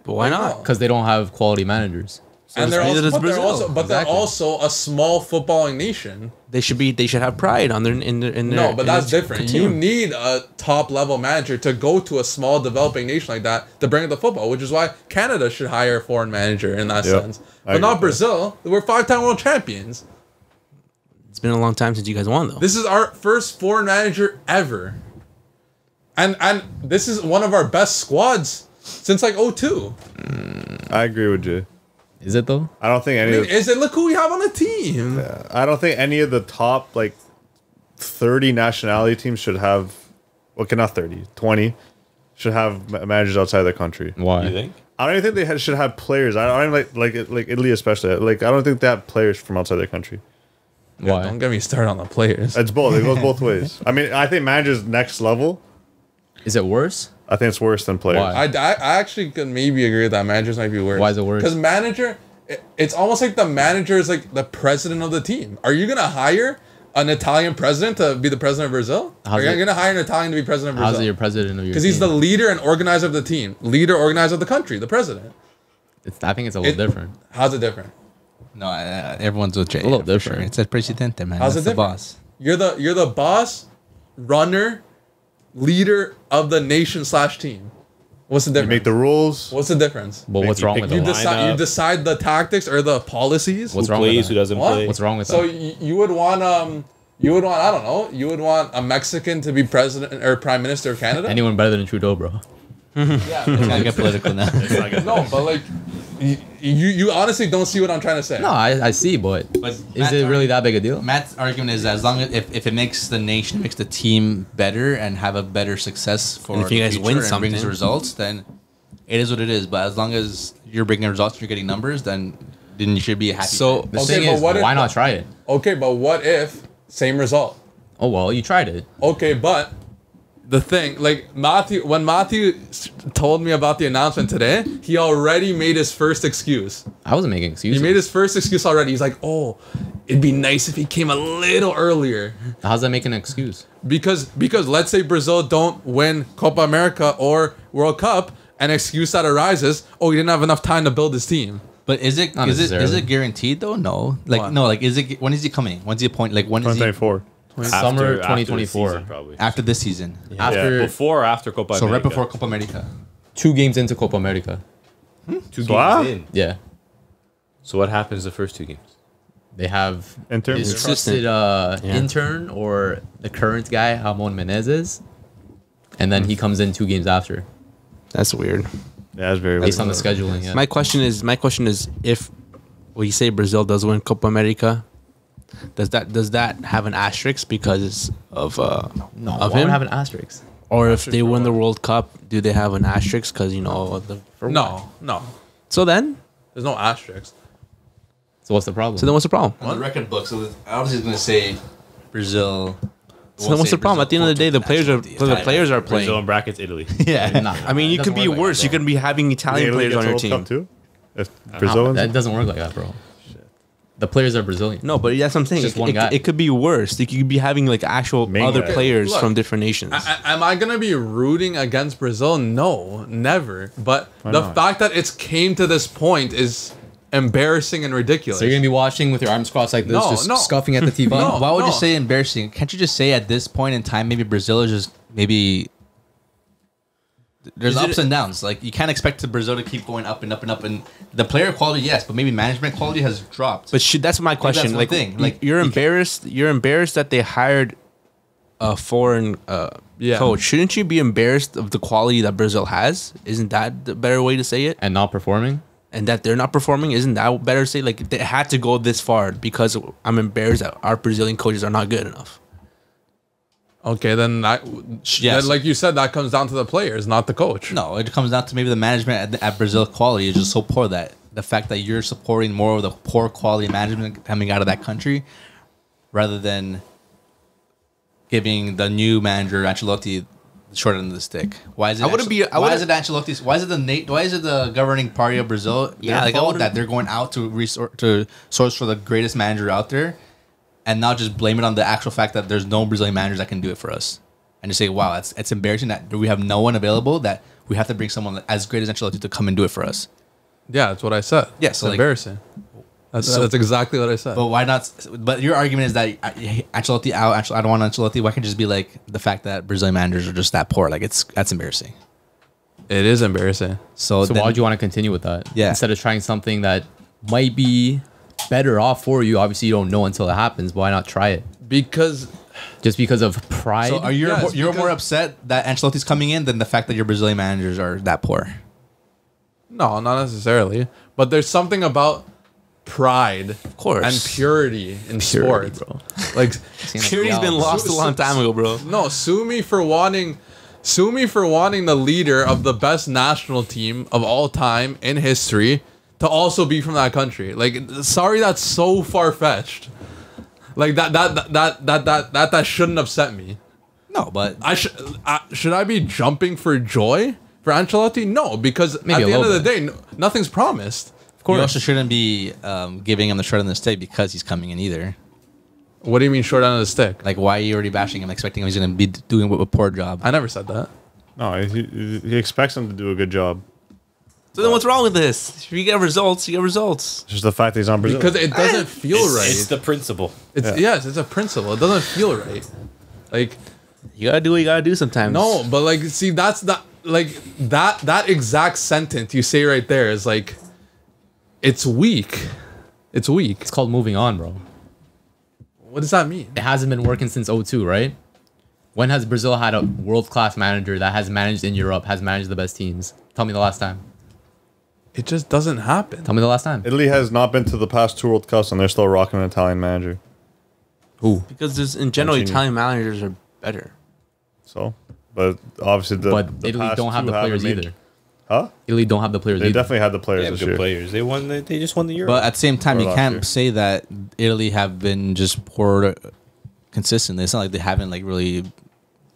but why not? Because they don't have quality managers. and they're also, but they're also, but Exactly. they're also a small footballing nation. They should be. They should have pride on their in their in their. No, but that's different. team. You need a top level manager to go to a small developing nation like that to bring up the football, which is why Canada should hire a foreign manager in that Yep. sense. But agree not with that. Brazil. We're five time world champions. It's been a long time since you guys won though. This is our first foreign manager ever. And and this is one of our best squads since like 02. Mm, I agree with you. Is it though? I don't think I any. mean, of, is it look who we have on the team? Yeah, I don't think any of the top like thirty nationality teams should have. Okay, not 30, 20 should have managers outside their country. Why? You think? I don't even think they should have players. I don't even like like like Italy especially. Like I don't think they have players from outside their country. Why? Don't get me started on the players. It's both. It goes both ways. I mean, I think managers next level. Is it worse? I think it's worse than players. Why? I, I, I actually could maybe agree that. Managers might be worse. Why is it worse? Because manager, it, it's almost like the manager is like the president of the team. Are you gonna hire an Italian president to be the president of Brazil? How's Are you it- gonna hire an Italian to be president of Brazil? How's Brazil? your president of your? Because he's the leader and organizer of the team, leader organizer of the country, the president. It's, I think it's a little It- different. How's it different? No, uh, everyone's with Jay. A little for different. It's el presidente, man. How's That's it the different? boss. You're the you're the boss, runner, leader of the nation slash team. What's the You difference? make the rules. What's the difference? But what's you wrong with You that? decide you decide the tactics or the policies. What's who wrong with plays, that? who doesn't What? play? What's wrong with So that? y- you would want um you would want I don't know you would want a Mexican to be president or prime minister of Canada. Anyone better than Trudeau, bro? yeah, Let's not get political now. no, but like y- you you honestly don't see what I'm trying to say. No, I, I see, but, But is Matt's it really argu- that big a deal? Matt's argument is that as long as if, if it makes the nation, makes the team better and have a better success for And if you the guys future win and brings results, then it is what it is. But as long as you're bringing results, you're getting numbers, then then you should be happy. So- The Okay, thing but is, what if- why not try it? Okay, but what if same result? Oh well, you tried it. Okay, but the thing like Matthew when Matthew told me about the announcement today, he already made his first excuse. I wasn't making excuses. He made his first excuse already. He's like, "Oh, it'd be nice if he came a little earlier." How's that making an excuse? because because let's say Brazil don't win Copa America or World Cup, an excuse that arises, oh, he didn't have enough time to build his team. but is it Not is it is it guaranteed though? No, like What? no, like is it when is he coming? When's he appointed? Like when is he 2024. Summer After- after 2024. season, probably. after this season? After yeah, before or after Copa So right before Copa America. two games into Copa America. two So, ah? games in. Yeah, So what happens the first two games? they have Intern? his trusted uh, Yeah. intern or the current guy, Ramon Menezes, and then he comes in two games after, That's weird. Yeah, that's very. based on the scheduling. Yeah. My question is, my question is, if we say Brazil does win Copa America, does that does that have an asterisk because of uh no, of why him? would have an asterisk? or if they win the World Cup, do they have an asterisk because you know the? No, no, So then, there's no asterisk. So what's the problem? so then what's the problem? On the record book, so I was just gonna say Brazil. So then what's the problem? At the end of the day, the players are the players are Brazil playing. in brackets, Italy. Yeah. Nah, I mean, you could doesn't be work like worse. that, You bro. could be having Italian Italy players on gets your World team. Cup too. If Brazil wins, That doesn't work like that, bro. The players are Brazilian. No, but that's what I'm saying. Just It, one it- guy. it could be worse. Like you could be having like actual Main other guy. players Look, from different nations. I, I- am I gonna be rooting against Brazil? No, never. But the not? fact that it's came to this point is embarrassing and ridiculous. So you're gonna be watching with your arms crossed like this, No, just no. scuffing at the TV. No. Why would you say embarrassing? Can't you just say at this point in time, maybe Brazil is just maybe there's Is it- ups and downs. Like you can't expect the Brazil to keep going up and up and up. And the player quality, yes, but maybe management quality has dropped. But should, that's my question. that's like, thing. Like, you're you can- embarrassed. You're embarrassed that they hired a foreign uh, Yeah. coach, shouldn't you be embarrassed of the quality that Brazil has? Isn't that the better way to say it? And not performing. And that they're not performing, isn't that better to say? Like they had to go this far because I'm embarrassed that our Brazilian coaches are not good enough. Okay, then that, Yes. then like you said, that comes down to the players, not the coach. No, it comes down to maybe the management at, at Brazil quality is just so poor that the fact that you're supporting more of the poor quality management coming out of that country, rather than giving the new manager Ancelotti the short end of the stick. Why is it? I wouldn't be- I why is it wouldn't- Ancelotti's? Why is it the Na- Why is it the governing party of Brazil? Yeah, Yeah, like fault oh, that they're going out to resort to source for the greatest manager out there, and now just blame it on the actual fact that there's no Brazilian managers that can do it for us, and just say, wow, it's it's embarrassing that we have no one available that we have to bring someone as great as Ancelotti to come and do it for us. Yeah, that's what I said. Yeah, it's so, like- embarrassing. That's, So- that's exactly what I said. But why not? But your argument is that uh, Ancelotti out. Ancelotti, I don't want Ancelotti. Why can't just be like the fact that Brazilian managers are just that poor? Like it's that's embarrassing. it is embarrassing. So, So then- why would you want to continue with that? Yeah. Instead of trying something that might be better off for you. Obviously, you don't know until it happens. Why not try it? Because Just because of pride. So are you Yes, you're more upset that Ancelotti's coming in than the fact that your Brazilian managers are that poor? no, not necessarily. But there's something about pride, of course. and purity in Purity, sports. bro. Like, Purity's been lost a long time ago, bro. no, sue me for wanting, sue me for wanting the leader of the best national team of all time in history to also be from that country. Like, sorry, that's so far fetched. Like that, that, that, that, that, that, that, that shouldn't upset me. No, but I should I, should I be jumping for joy for Ancelotti? No, because Maybe at the end of little the day, no, nothing's promised. Of course, you also shouldn't be um, giving him the short end of the stick because he's coming in either. What do you mean short end of the stick? Like, why are you already bashing him, expecting him he's going to be doing a poor job? I never said that. No, he, he expects him to do a good job. So then what's wrong with this? If you get results, you get results. It's just the fact that he's on Brazil. Because it doesn't feel it's, right. it's the principle. It's yes, it's a principle. It doesn't feel right. Like You gotta do what you gotta do sometimes. no, but like see that's that like that that exact sentence you say right there is like it's weak. It's weak. it's called moving on, bro. What does that mean? It hasn't been working since 02, right? When has Brazil had a world class manager that has managed in Europe, has managed the best teams? Tell me the last time. It just doesn't happen. Tell me the last time. Italy has not been to the past two World Cups, and they're still rocking an Italian manager. Who? because there's, in general Mancini. Italian managers are better. So, but obviously the But the Italy past don't have the players haven't made- either. Huh? Italy don't have the players They either. definitely had the They players have this good year. players. They won. The, they just won the Euro. But at the same time, Or you can't year. say that Italy have been just poor consistently. It's not like they haven't like really.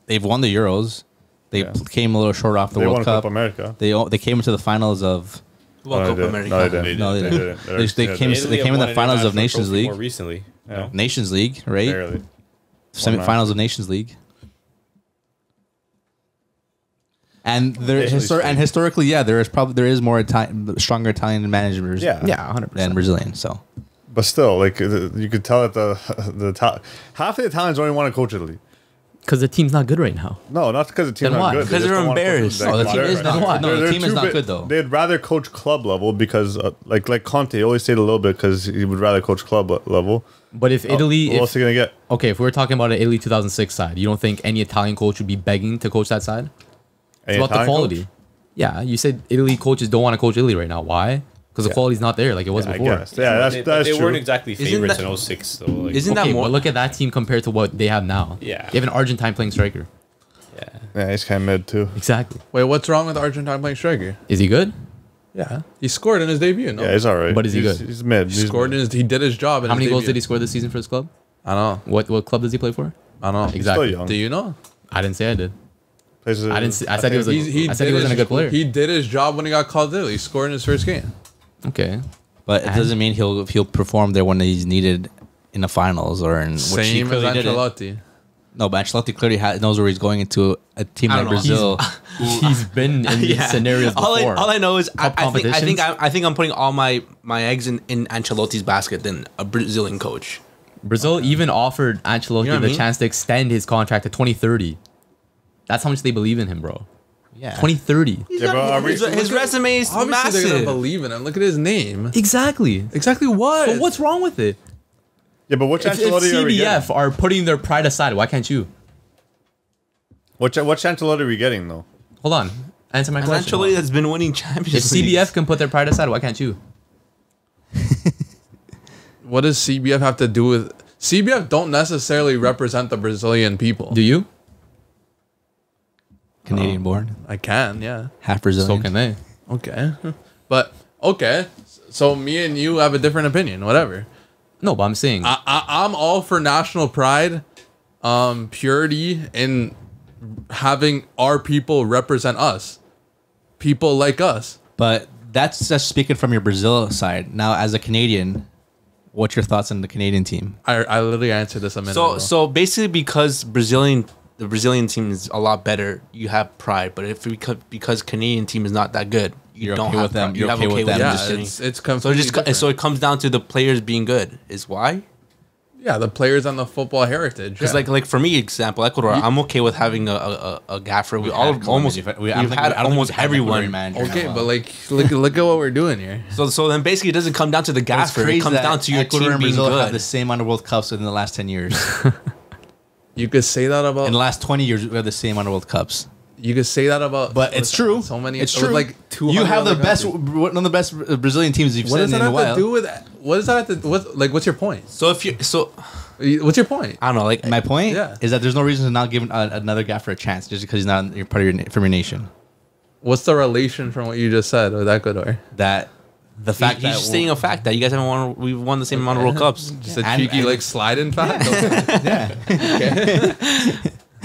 They've won the Euros. They Yeah. came a little short off the They World won Cup. Copa America. They they came into the finals of. Well, No, they didn't. America. No, they didn't. No, they They didn't. didn't. They- they Yeah, came- did. they came in the finals of Nations League. more recently. Yeah. Nations League, right? barely. Semifinals of Nations League. And there histor- and historically, yeah, there is probably there is more Italian, stronger Italian managers, Yeah. yeah, 100%. than Brazilian. So But still, like uh, you could tell that the the Ital- half the Italians only want to coach Italy. Because the team's not good right now. No, not because the team's Then not why? good. Because just they're don't wanna coach embarrassed. them. No, the They're- team is they're- not good. No, the they're team is too not big- good, though. They'd rather coach club level because, uh, like, like Conte always stayed a little bit because he would rather coach club level. But if Italy, what else if, are gonna get? okay, if we are talking about an Italy 2006 side, you don't think any Italian coach would be begging to coach that side? It's Any about the quality. coach? Yeah, you said Italy coaches don't want to coach Italy right now. Why? Because the Yeah. quality's not there like it was I before. guess. Yeah, that's they, that's they true. weren't exactly Isn't favorites that- in 06, though. Like, Isn't Okay, that more? look at that team compared to what they have now. Yeah. You have an Argentine playing striker. yeah. yeah, he's kind of mid too. Exactly. Wait, what's wrong with Argentine playing striker? Is he good? Yeah, he scored in his debut. No, Yeah, he's all right. But is he he's, good? He's mid. he He's scored in his. He did his job. In How his many goals did he score this season for his club? I don't know. What what club does he play for? I don't know. Exactly. Still young. Do you know? I didn't say I did. Plays- I didn't. Say, I said he was. A, think He's- I said he wasn't a good player. He did his job when he got called in. He scored in his first game. Okay. But it doesn't mean he'll he'll perform there when he's needed in the finals or in which he Same as clearly didn't. Ancelotti. No, but Ancelotti clearly ha- knows where he's going into a team I like don't know. Brazil. He's been in these scenarios all before. I, all I know is I, Cup I think I think competitions? I, I think I'm putting all my my eggs in, in Ancelotti's basket than a Brazilian coach. Brazil even offered Ancelotti You know what I the mean? chance to extend his contract to 2030. That's how much they believe in him, bro. Yeah. 2030. Yeah, but are we- his, his resume is Obviously, they're gonna believe in him. Look at his name. Exactly. Exactly what? But what's wrong with it? yeah, but which If, if Ancelotti are we getting? CBF are putting their pride aside, why can't you? What what Chancelotti are we getting though? Hold on. Answer my question. Ancelotti has been winning championships. If championships. CBF can put their pride aside, why can't you? What does CBF have to do with CBF? Don't necessarily represent the Brazilian people. Do you? Canadian born, I can, yeah. half Brazilian. So can they. Okay, but okay. So me and you have a different opinion. Whatever. No, but I'm saying I, I I'm all for national pride, um, purity, and having our people represent us. People like us. But that's just speaking from your Brazil side. Now, as a Canadian, what's your thoughts on the Canadian team? I I literally answered this a minute So ago. so basically, because Brazilian the Brazilian team is a lot better, you have pride. But if because because Canadian team is not that good, you You're don't okay have with them. pride. You're You have okay with them. yeah, just it's it's so it just co- so it comes down to the players being good. Is why yeah, the players on the football heritage. because yeah. like like for me, example Ecuador, I'm okay with having a a, a, a gaffer. We all had almost Colombia. we've I had we- I don't think almost we've had Ecuadorian everyone. manager okay, while. but like look look at what we're doing here. So so then basically it doesn't come down to the gaffer. It comes down to your Ecuador team and being Brazil have good. the same amount of World Cups within the last 10 years. You could say that about In the last 20 years, we have the same amount of World Cups. you could say that about But it's true. So many It's true. like two You have the best, one of the best Brazilian teams you've What seen does in that a have while. to do with what does that have to what like what's your point? so if you so What's your point? I don't know like My point Yeah. is that there's no reason to not give uh, another gaffer a chance just because he's not your part of your from your nation. What's the relation from what you just said with Ecuador? That the fact he's that just stating a fact that you guys haven't won. We've won the same amount of World Cups. Just a And- cheeky and- like in fact. Yeah. okay,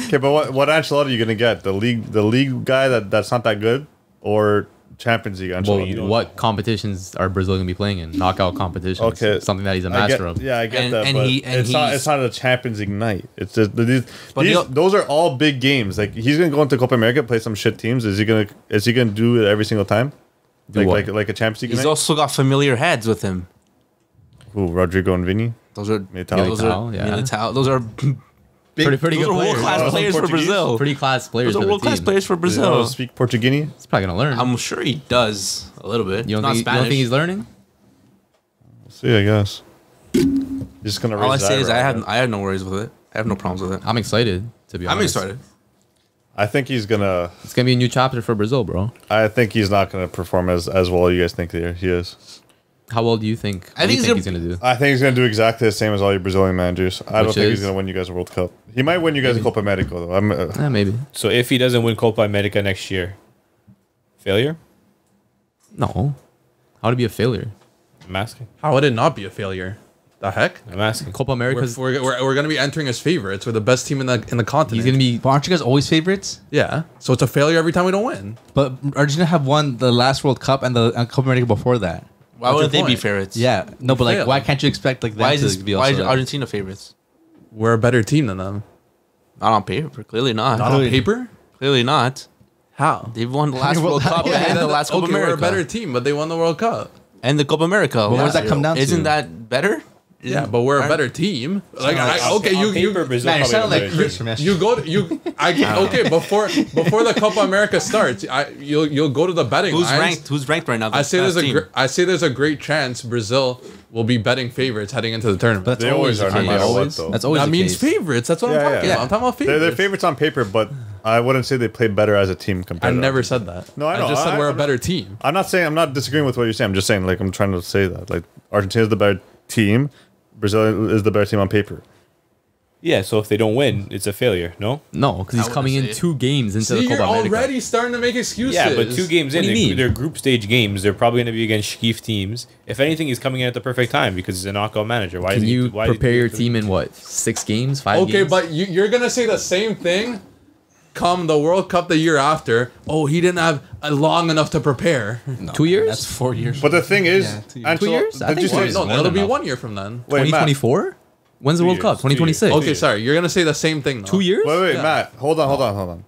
okay, but what what Ancelotti are you gonna get? The league the league guy that, that's not that good, or Champions League well, Ancelotti? what competitions are Brazil gonna be playing in? Knockout competitions. Okay, Something that he's a master get, of. Yeah, I get And- that, and but he- and it's not it's not a Champions League night. It's just these, But these he'll- those are all big games. Like he's gonna go into Copa America, play some shit teams. Is he gonna is he gonna do it every single time? Like what? like like a Champions League He's night? also got familiar heads with him. Who Rodrigo and Vinny? Those are Militao. those are Militao, yeah. Militao. Those are pretty pretty those good are world players. class Those players for Brazil. Pretty class players. Those for are the world class players for Brazil. speak Portuguese? He's probably gonna learn. I'm sure he does a little bit. you don't Not think? You Spanish. don't think he's learning? See, I guess. Just gonna. All I raise say that is I right have now. I have no worries with it. I have no problems with it. I'm excited to be honest. I'm excited. I think he's gonna. It's gonna be a new chapter for Brazil, bro. I think he's not gonna perform as as well. As you guys think he he is? How well do you think? I what do think you he's think he's gonna do. I think he's gonna do exactly the same as all your Brazilian managers. I don't Which think he's gonna win you guys a World Cup. He might win you guys a Copa America though. I'm, uh, Yeah, maybe. So if he doesn't win Copa America next year, failure? No. How to be a failure? I'm asking. How would it not be a failure? The heck? I'm asking. Copa We're, we're, we're, we're gonna be entering as favorites. We're the best team in the in the continent. He's gonna be. But aren't you guys always favorites? yeah. So it's a failure every time we don't win. But Argentina have won the last World Cup and the uh, Copa America before that. Why wouldn't your they be favorites? Yeah, no, but like, failed. why can't you expect like that Why to is this, be why is? Argentina favorites? We're a better team than them. Not on paper. Clearly not. Not on paper. Clearly not. How? They've won the last World Cup yeah, and the last Copa okay, America. we're a better team, but they won the World Cup. and the Copa America. But what does that come down to? Isn't that better? Yeah, but we're a better team. Like, on- I, okay, you you Brazil Man, you're probably like Chris from yesterday. you go to, you I okay before before the Copa America starts. I you'll you'll go to the betting Who's lines. ranked? Who's ranked right now? I say there's Best a team. gr- I say there's a great chance Brazil will be betting favorites heading into the tournament. But They always are, no the matter case. what, though. That's always that means case. favorites. That's what I'm talking yeah. about. I'm talking about They're, favorites. they're favorites on paper, but I wouldn't say they play better as a team compared. I to never Argentina. said that. No, I know. I just said I- we're a I'm better team. I'm not saying I'm not disagreeing with what you're saying. I'm just saying like I'm trying to say that like Argentina's the better team, Brazil is the better team on paper. Yeah, so if they don't win, it's a failure, no? No, because he's coming in it. two games into See, the you're Copa America. already starting to make excuses. Yeah, but two games What in, they're, they're group stage games. They're probably going to be against Shkif teams. If anything, he's coming in at the perfect time because he's a knockout manager. Why Can is he, you why is he prepare your team in what six games, five Okay, games? but you, you're gonna say the same thing. Come the World Cup the year after. Oh, he didn't have uh, long enough to prepare. two years. That's four years. But the thing is, Yeah, two years. Angelo- Two years? I Did you think say one. no, more it'll be one year from then. Wait, Twenty Matt. When's the World years, Cup? 2026. Okay, sorry. You're gonna say the same thing. Though. Two years. Wait, wait, Yeah. Matt. Hold on, hold on, hold on.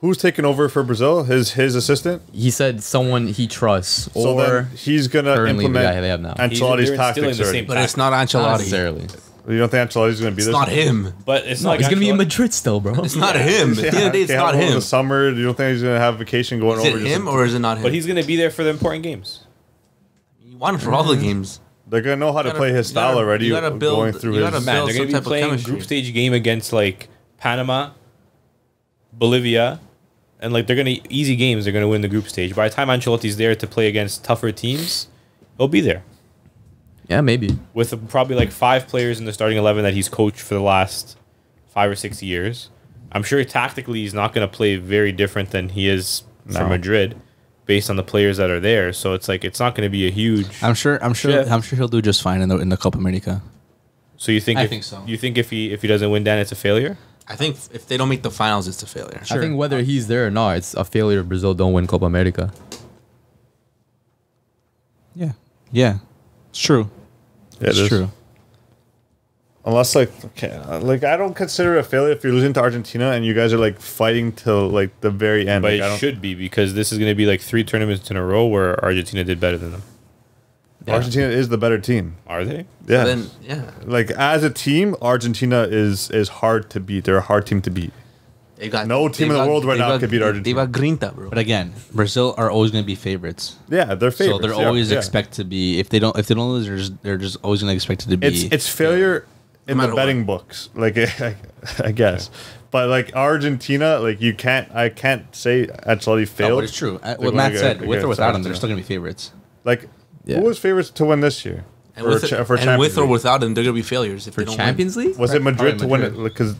Who's taking over for Brazil? His his assistant. He said someone he trusts, So or then he's gonna currently the implement guy they have now. Ancelotti's tactics the already. same But it's not not Ancelotti. necessarily. You don't think Ancelotti's gonna be there? It's there? not him. But it's No, not he's gonna be in Madrid still, bro. It's not him. At the end of the day, it's not about him. The summer. You don't think he's gonna have vacation going Is over? it him to- or is it not him? But he's going to be there for the important games. you want him for all the games. they're gonna know how to gotta- play his you gotta- style already. you gotta build- going through you his. gotta Man, build they're going to be playing chemistry. group stage game against like Panama, Bolivia, and like they're gonna easy games. They're gonna win the group stage. By the time Ancelotti's there to play against tougher teams, he'll be there Yeah, maybe. with probably like five players in the starting eleven that he's coached for the last five or six years. I'm sure tactically he's not gonna play very different than he is for Madrid, based on the players that are there. So it's like it's not gonna be a huge. I'm sure. I'm sure. Yeah. I'm sure he'll do just fine in the in the Copa America. So you think? I if, think so. You think if he if he doesn't win, then it's a failure? I think if they don't make the finals, it's a failure. I think whether he's there or not, it's a failure if Brazil don't win Copa America. Yeah. Yeah. It's true. Yeah, it's it is. true. Unless like okay, uh, like I don't consider it a failure if you're losing to Argentina and you guys are like fighting till like the very end. But Like, I it don't- should be because this is going to be like three tournaments in a row where Argentina did better than them. Argentina is the better team. Are they? Yeah. Then yeah, like as a team, Argentina is is hard to beat. They're a hard team to beat. They got No team in the world right now got- could beat They Argentina. got Grinta, bro. But again, Brazil are always going to be favorites. Yeah, they're favorites. so they're yeah, always yeah. expect to be. If they don't, if they don't lose, they're just, they're just always going to expect it to be. It's it's failure in matter the what. betting books. Like I, I guess, but like Argentina, like you can't. I can't say Ancelotti No, failed. but it's true. Uh, What Matt said, get with or against without them, they're still going to be favorites. Like Yeah. who was favorites to win this year? and For with, cha- for and Champions with or League? without them, they're gonna be failures if For they don't Champions League? Was it Madrid to Probably win it? Madrid. Because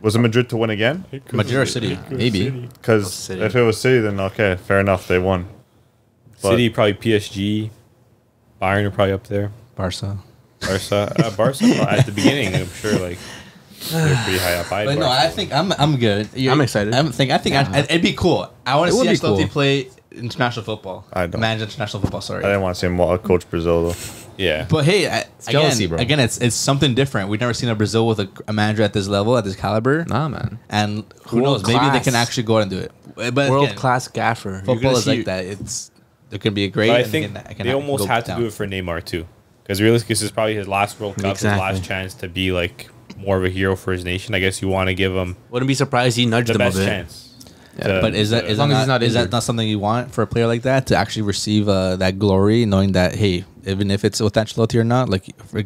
was it Madrid to win again? Madrid or City? Maybe. Because City. if it was City, then okay, fair enough, they won. But- City probably PSG, Bayern are probably up there. Barca. Barca, uh, Barca at the beginning, I'm sure like they're pretty high up. I had But no, I think I'm I'm good. You're- I'm excited. I'm think I think I, it'd be cool. I want to see be Ancelotti cool. play international football. I don't. manage international football. Sorry. I didn't want to see him wa- coach Brazil though. Yeah. But hey, I, again, jealousy, bro. again, it's it's something different. We've never seen a Brazil with a, a manager at this level, at this caliber, Nah, man. and who World knows? Maybe they can actually go out and do it. But world again, class gaffer. You're football is see- like that. It's there can be a great. But I and think it can- it can they almost go had to down. do it for Neymar too, because realistically, this is probably his last World Cup, Exactly. his last chance to be like more of a hero for his nation. I guess you want to give him Wouldn't be surprised he nudged the them a best bit. chance. Yeah, to- But is that As that long as not, he's not is that not something you want for a player like that to actually receive uh, that glory, knowing that hey, even if it's with Ancelotti or not, like for, uh,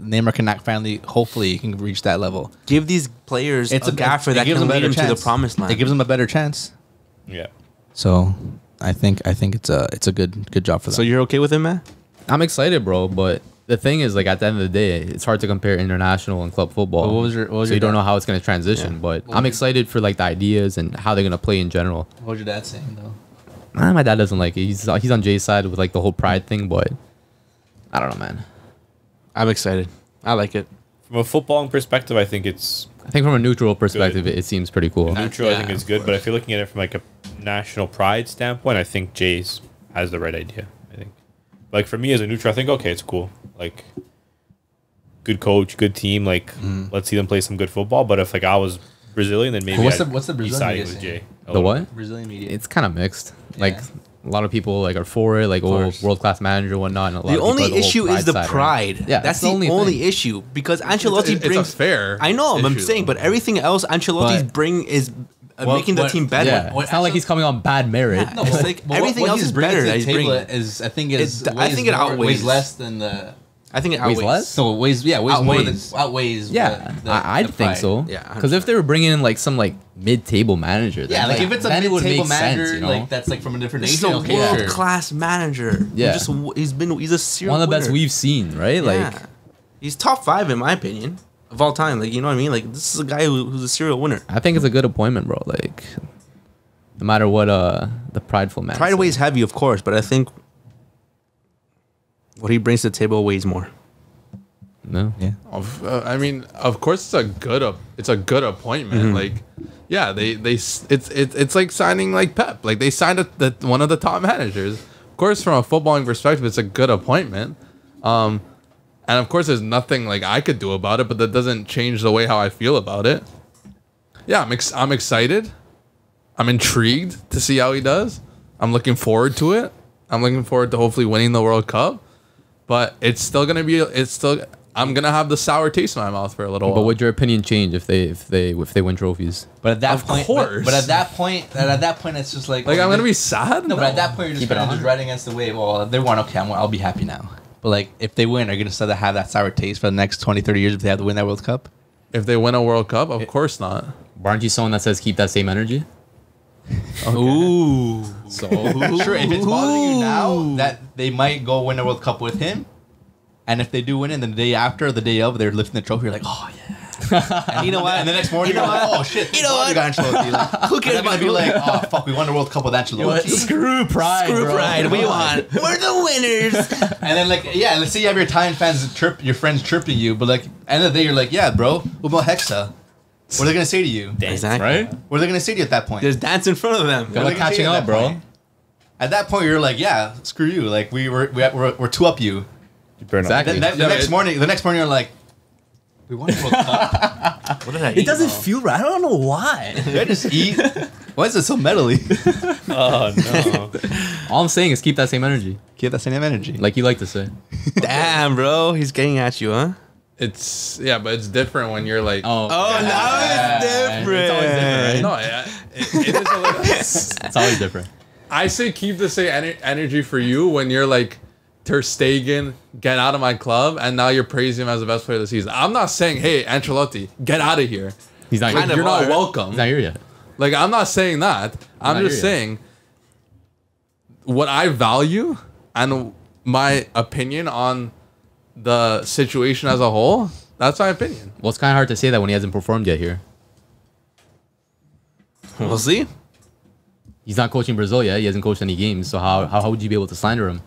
Neymar can act finally. Hopefully, he can reach that level. Give these players It's a, gaffer it that gives can them a lead better them to the chance. promised land. It gives them a better chance. yeah. So, I think I think it's a it's a good good job for them. so you're okay with him, man? I'm excited, bro. But the thing is, like, at the end of the day, it's hard to compare international and club football. But what was your- what was so your you don't know how it's going to transition. Yeah. But What I'm excited for like the ideas and how they're going to play in general. what was your dad saying though? Nah, my dad doesn't like it. He's he's on Jay's side with like the whole pride thing, but I don't know, man. I'm excited. I like it. From a footballing perspective, I think it's I think from a neutral perspective, it, it seems pretty cool. neutral. I think it's of good, but if you're looking at it from like a national pride standpoint, I think Jays has the right idea. I think, like for me as a neutral, I think okay, it's cool. Like, good coach, good team. Like, mm-hmm. let's see them play some good football. But if like I was Brazilian, then maybe What's I'd the- what's the be Brazilian siding media? Jay. The what? Brazilian media. It's kind of mixed. Like Yeah. A lot of people like are for it, like oh, course. world class manager, whatnot. And a lot The of only the whole issue is the side, right? pride. Yeah, that's, the only, thing. issue because Ancelotti it's a brings. fair I know, I'm saying, but everything else Ancelotti's But- bring is uh, What- making the what- team better. Yeah, What it's not like he's coming on bad merit. No, it's like everything what else is better to that the he's table bringing. is I think is It- I think it outweighs. less than the I think it Weighs outweighs. less? so it weighs yeah weighs more than Outweighs. outweighs Yeah, the- the- I, I'd the think so. Yeah, because if they were bringing in like some like mid-table manager, then, Yeah, like, if it's a then it would mid-table make manager, sense, you know? like that's like from a different This is nation. a Okay, world sure. class manager. Yeah. he just, he's been he's a serial one of the best we've seen, right? Like, Yeah. he's top five in my opinion of all time. Like you know what I mean? Like this is a guy who, who's a serial winner. I think it's a good appointment, bro. Like, no matter what, uh, the prideful man. Pride weighs heavy, of course, but I think what he brings to the table weighs more. No, Yeah. Of, uh, I mean, of course, it's a good up. It's a good appointment. Like, yeah, they they it's it's it's like signing like Pep. Like they signed a, the one of the top managers. Of course, from a footballing perspective, it's a good appointment. Um, and of course, there's nothing like I could do about it, but that doesn't change the way how I feel about it. Yeah, I'm ex- I'm excited. I'm intrigued to see how he does. I'm looking forward to it. I'm looking forward to hopefully winning the World Cup. But it's still gonna be. It's still. I'm gonna have the sour taste in my mouth for a little while. but while. would your opinion change if they if they if they win trophies? But at that Of point, but- course. But, at that point, at, at that point, it's just like like oh, I'm gonna be sad. No, but at that point, you're just Keep it kind of on. just riding against the wave. Well, they won. Okay, I'm, I'll be happy now. But like, if they win, are you gonna still have that sour taste for the next 20, 30 years if they have to win that World Cup? if they win a World Cup, of course not. Aren't you someone that says keep that same energy? Ooh. So Sure, if it's bothering you now, that they might go win the World Cup with him, and if they do win it, then the day after, the day of, they're lifting the trophy. You're like, oh yeah. And you know what? And the next morning, you are like, oh shit. You know what? Got Ancelotti. Like, Who cares You're about be like, oh fuck, we won the World Cup with Ancelotti. screw pride, Screw bro. pride. We won. We're the winners. And then like, yeah, let's say you have your Italian fans chirp, your friends chirping you, but like, end of the day, you're like, yeah, bro, what about Hexa? What are they gonna say to you? exactly. Right? What are they gonna say to you at that point? There's dance in front of them. What are they Like catching up, bro. point? At that point, you're like, yeah, screw you. Like we were, we, we're, we're two up you. You better. Exactly. Then, then the Yeah, next morning, the next morning, you're like, we won the World Cup. What did I It doesn't feel right. I don't know why. Did I just eat? Why is it so metally? Oh no. All I'm saying is keep that same energy, Keep that same energy. like you like to say. Damn, bro. He's getting at you, huh? It's yeah, but it's different when you're like. Oh, Oh, now it's different. It's always different, right? No, yeah, it, it is a little. It's always different. I say keep the same ener- energy for you when you're like Ter Stegen, get out of my club, and now you're praising him as the best player of the season. I'm not saying, hey, Ancelotti, get out of here. He's not Like, Kind you're not are. welcome. He's not here yet. Like I'm not saying that. I'm just here yet. saying what I value and my opinion on the situation as a whole. That's my opinion. Well, it's kind of hard to say that when he hasn't performed yet here. We'll see. He's not coaching Brazil yet. He hasn't coached any games. So how, how, how would you be able to slander him?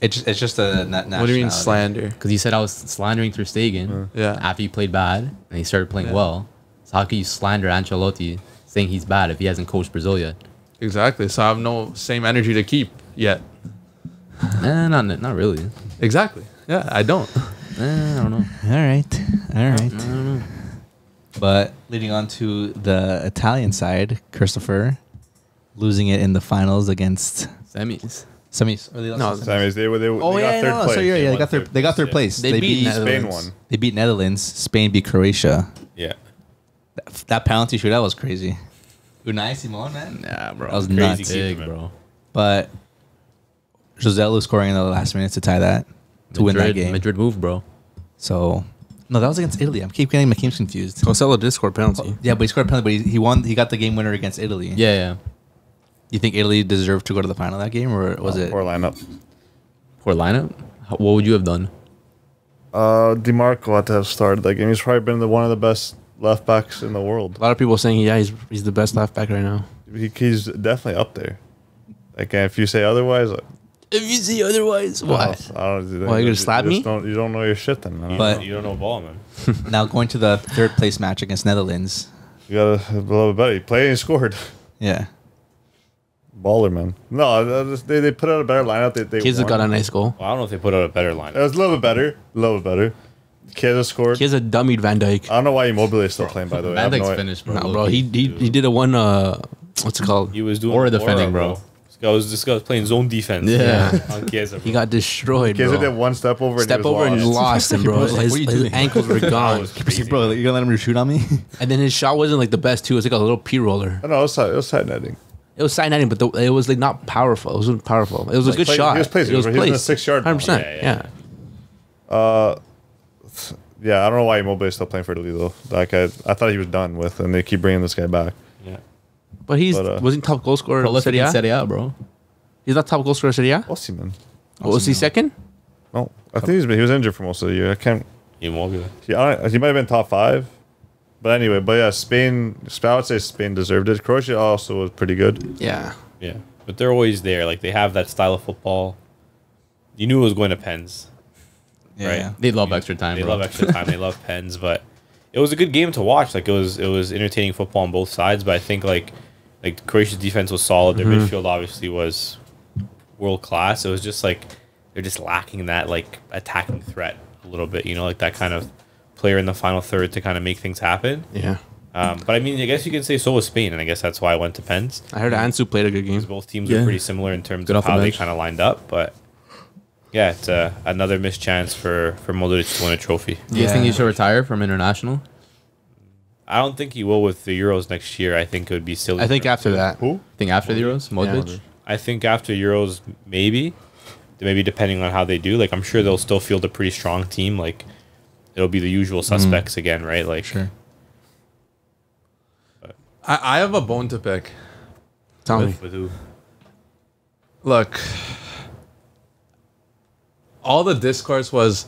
It's it's just a na- What do you mean slander? Because you said I was slandering Ter Stegen Yeah. after he played bad and he started playing well. So how can you slander Ancelotti saying he's bad if he hasn't coached Brazil yet? Exactly. So I have no same energy to keep yet. Eh, not not really. Exactly. Yeah, I don't. Eh, I don't know. All right, all right. But leading on to the Italian side, Christopher losing it in the finals against Semis. semis. Or they lost No, semis? Semis, they, were- they, Oh they yeah, got third no, place. so yeah, yeah, they got their third they got their place, place. They beat Netherlands. Spain won. They beat Netherlands. Spain beat Croatia. Yeah. That, that penalty shootout was crazy. Unai Simon, man. Yeah, bro. That was Crazy nuts. keeper, big, bro. But Joselu scoring in the last minutes to tie that to win that game. Madrid move, bro. So no, that was against Italy. I'm keep getting my teams confused. Costello did score a penalty. Yeah, but he scored a penalty. But he, he won. He got the game winner against Italy. Yeah, yeah. You think Italy deserved to go to the final that game, or was it? Poor lineup. Poor lineup. How- What would you have done? Uh, Dimarco had to have started that game. He's probably been the, one of the best left backs in the world. A lot of people saying, yeah, he's, he's the best left back right now. He, he's definitely up there. Like, if you say otherwise, like, If you see otherwise, I don't, I don't, Why, you gonna slap just me? Don't, you don't know your shit then. I don't But- You don't know ball, man. now going to the third place match against Netherlands. you gotta a little bit better. He played and scored. Yeah, Baller, man. No, they, they put out a better lineup. They, they Chiesa have got a nice goal. Well, I don't know if they put out a better lineup. It was a little bit better. A little bit better. Chiesa scored. Chiesa dummied Van Dijk. I don't know why Immobile is still playing, by the way. I Van have Dijk's no- finished, bro. No, bro, he, he he did a one. Uh, what's it called? He was doing Aura aura, defending, bro. This guy was this guy was playing zone defense. Yeah. on Chiesa, He got destroyed, Chiesa did bro. one step over. Step and he over was and lost. lost him, bro. Bro, like, his what are you his ankles were gone. was crazy. bro, you gonna let him shoot on me? And then his shot wasn't like the best too. It was like a little P roller. I know it was tight. It was tight netting. It was side netting, but the, it was like not powerful. It wasn't powerful. It was a good Play- shot. he was placed. It was He was in the placed. six-yard Hundred percent. Yeah, Yeah, yeah. Uh, yeah, I don't know why Immobile is still playing for Italy though. Like I, I thought he was done with, and they keep bringing this guy back. Yeah. But he's But, uh, wasn't top goal scorer. in Prolific Serie in A? Serie A, bro. He's not top goal scorer in Serie A. Osimhen. What was he second? No, I think he's been, he was injured for most of the year. I can't. He, I don't, he might have been top five, but anyway. But yeah, Spain. I would say Spain deserved it. Croatia also was pretty good. Yeah. Yeah. But they're always there. Like they have that style of football. You knew it was going to pens. Yeah. They love extra time, They bro. love extra time. they love pens, but it was a good game to watch. Like it was, it was entertaining football on both sides. But I think like, like Croatia's defense was solid. Their midfield obviously was world class. It was just like they're just lacking that like attacking threat a little bit. You know, like that kind of player in the final third to kind of make things happen. Yeah. Um, but I mean, I guess you can say so was Spain, and I guess that's why I went to pens. I heard Ansu played a good game. both teams Yeah. are pretty similar in terms Good of off the how they kind of lined up. But yeah, it's uh, another missed chance for for Modric to win a trophy. Do you think he should retire from international? I don't think he will with the Euros next year. I think it would be silly. I think for him after that. Who? I think after the Euros, Modric. Yeah. I think after Euros, maybe, maybe depending on how they do. Like I'm sure they'll still field a pretty strong team. Like it'll be the usual suspects again, right? Like Sure. I, I have a bone to pick. Tell me. With, with who? Look, all the discourse was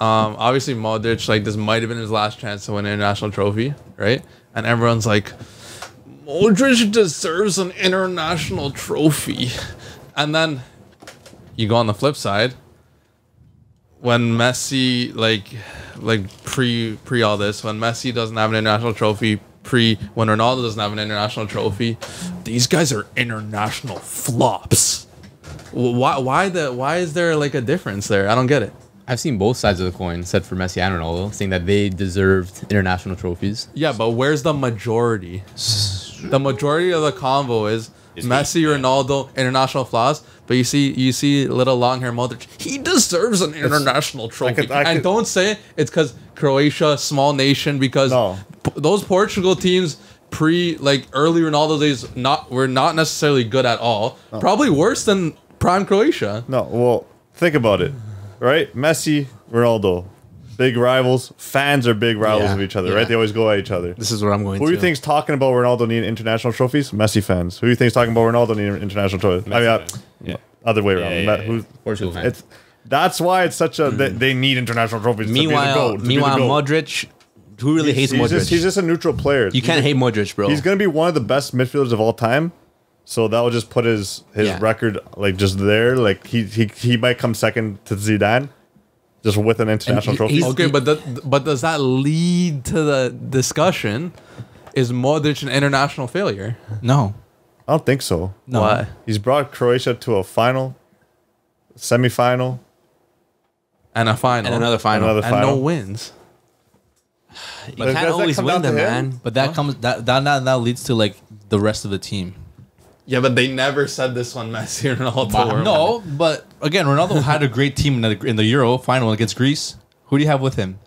um, obviously Modric, like this might have been his last chance to win an international trophy, right? And everyone's like, Modric deserves an international trophy. And then you go on the flip side, when Messi like like pre pre all this, when Messi doesn't have an international trophy, pre when Ronaldo doesn't have an international trophy, these guys are international flops. Wh- Why why the why is there like a difference there? I don't get it. I've seen both sides of the coin said for Messi and Ronaldo, saying that they deserved international trophies. Yeah, but where's the majority? The majority of the convo is, Is Messi, he- yeah. Ronaldo, international flaws. But you see, you see little long hair Modric. He deserves an international trophy. could- I and don't say it's because Croatia, small nation. Because No. p- those Portugal teams pre like early Ronaldo days not were not necessarily good at all. Probably worse than prime Croatia. No, well, think about it, right? Messi, Ronaldo, big rivals. Fans are big rivals Yeah, of each other, yeah. right? They always go at each other. This is where I'm going Who do to. you think's talking about Ronaldo needing international trophies? Messi fans. Who do you think's talking about Ronaldo needing international trophies? I mean, Messi uh. Yeah. other way around. Yeah, yeah, Me- yeah. who's- Portugal fans. It's that's why it's such a they, they need international trophies. to be the Meanwhile, GOAT, to be the meanwhile, GOAT. Modric, who really hates he's Modric? Just, he's just a neutral player. you can't hate Modric, bro. He's gonna be one of the best midfielders of all time. So that will just put his his Yeah. record like just there. Like he he he might come second to Zidane, just with an international he- trophy. he's- Okay, but that, but does that lead to the discussion? Is Modric an international failure? No. I don't think so. No. Why? He's brought Croatia to a final, semi-final, And a final. and another final. another and no wins. you Does can't always win down them, man. But that comes that that now, now leads to like the rest of the team. Yeah, but they never said this one Messi or Ronaldo. were no, but again, Ronaldo had a great team in the, in the Euro final against Greece. Who do you have with him?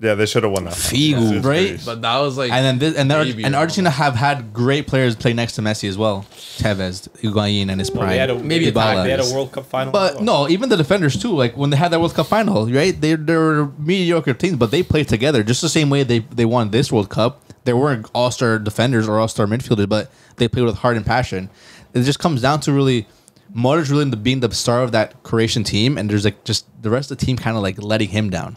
Yeah, they should have won that. Figo. It's Right? Greece. But that was like And then this, and, then, Maybe and Ronaldo. Argentina have had great players play next to Messi as well. Tevez, Higuain, and his Well, prime. they had a, Maybe they, Dybala. they had a World Cup final. But well. no, even the defenders too. Like when they had that World Cup final, right? They they were mediocre teams, but they played together just the same way they they won this World Cup. They weren't all star defenders or all star midfielders, but they played with heart and passion. It just comes down to really Modric really being the star of that Croatian team, and there's like just the rest of the team kind of like letting him down.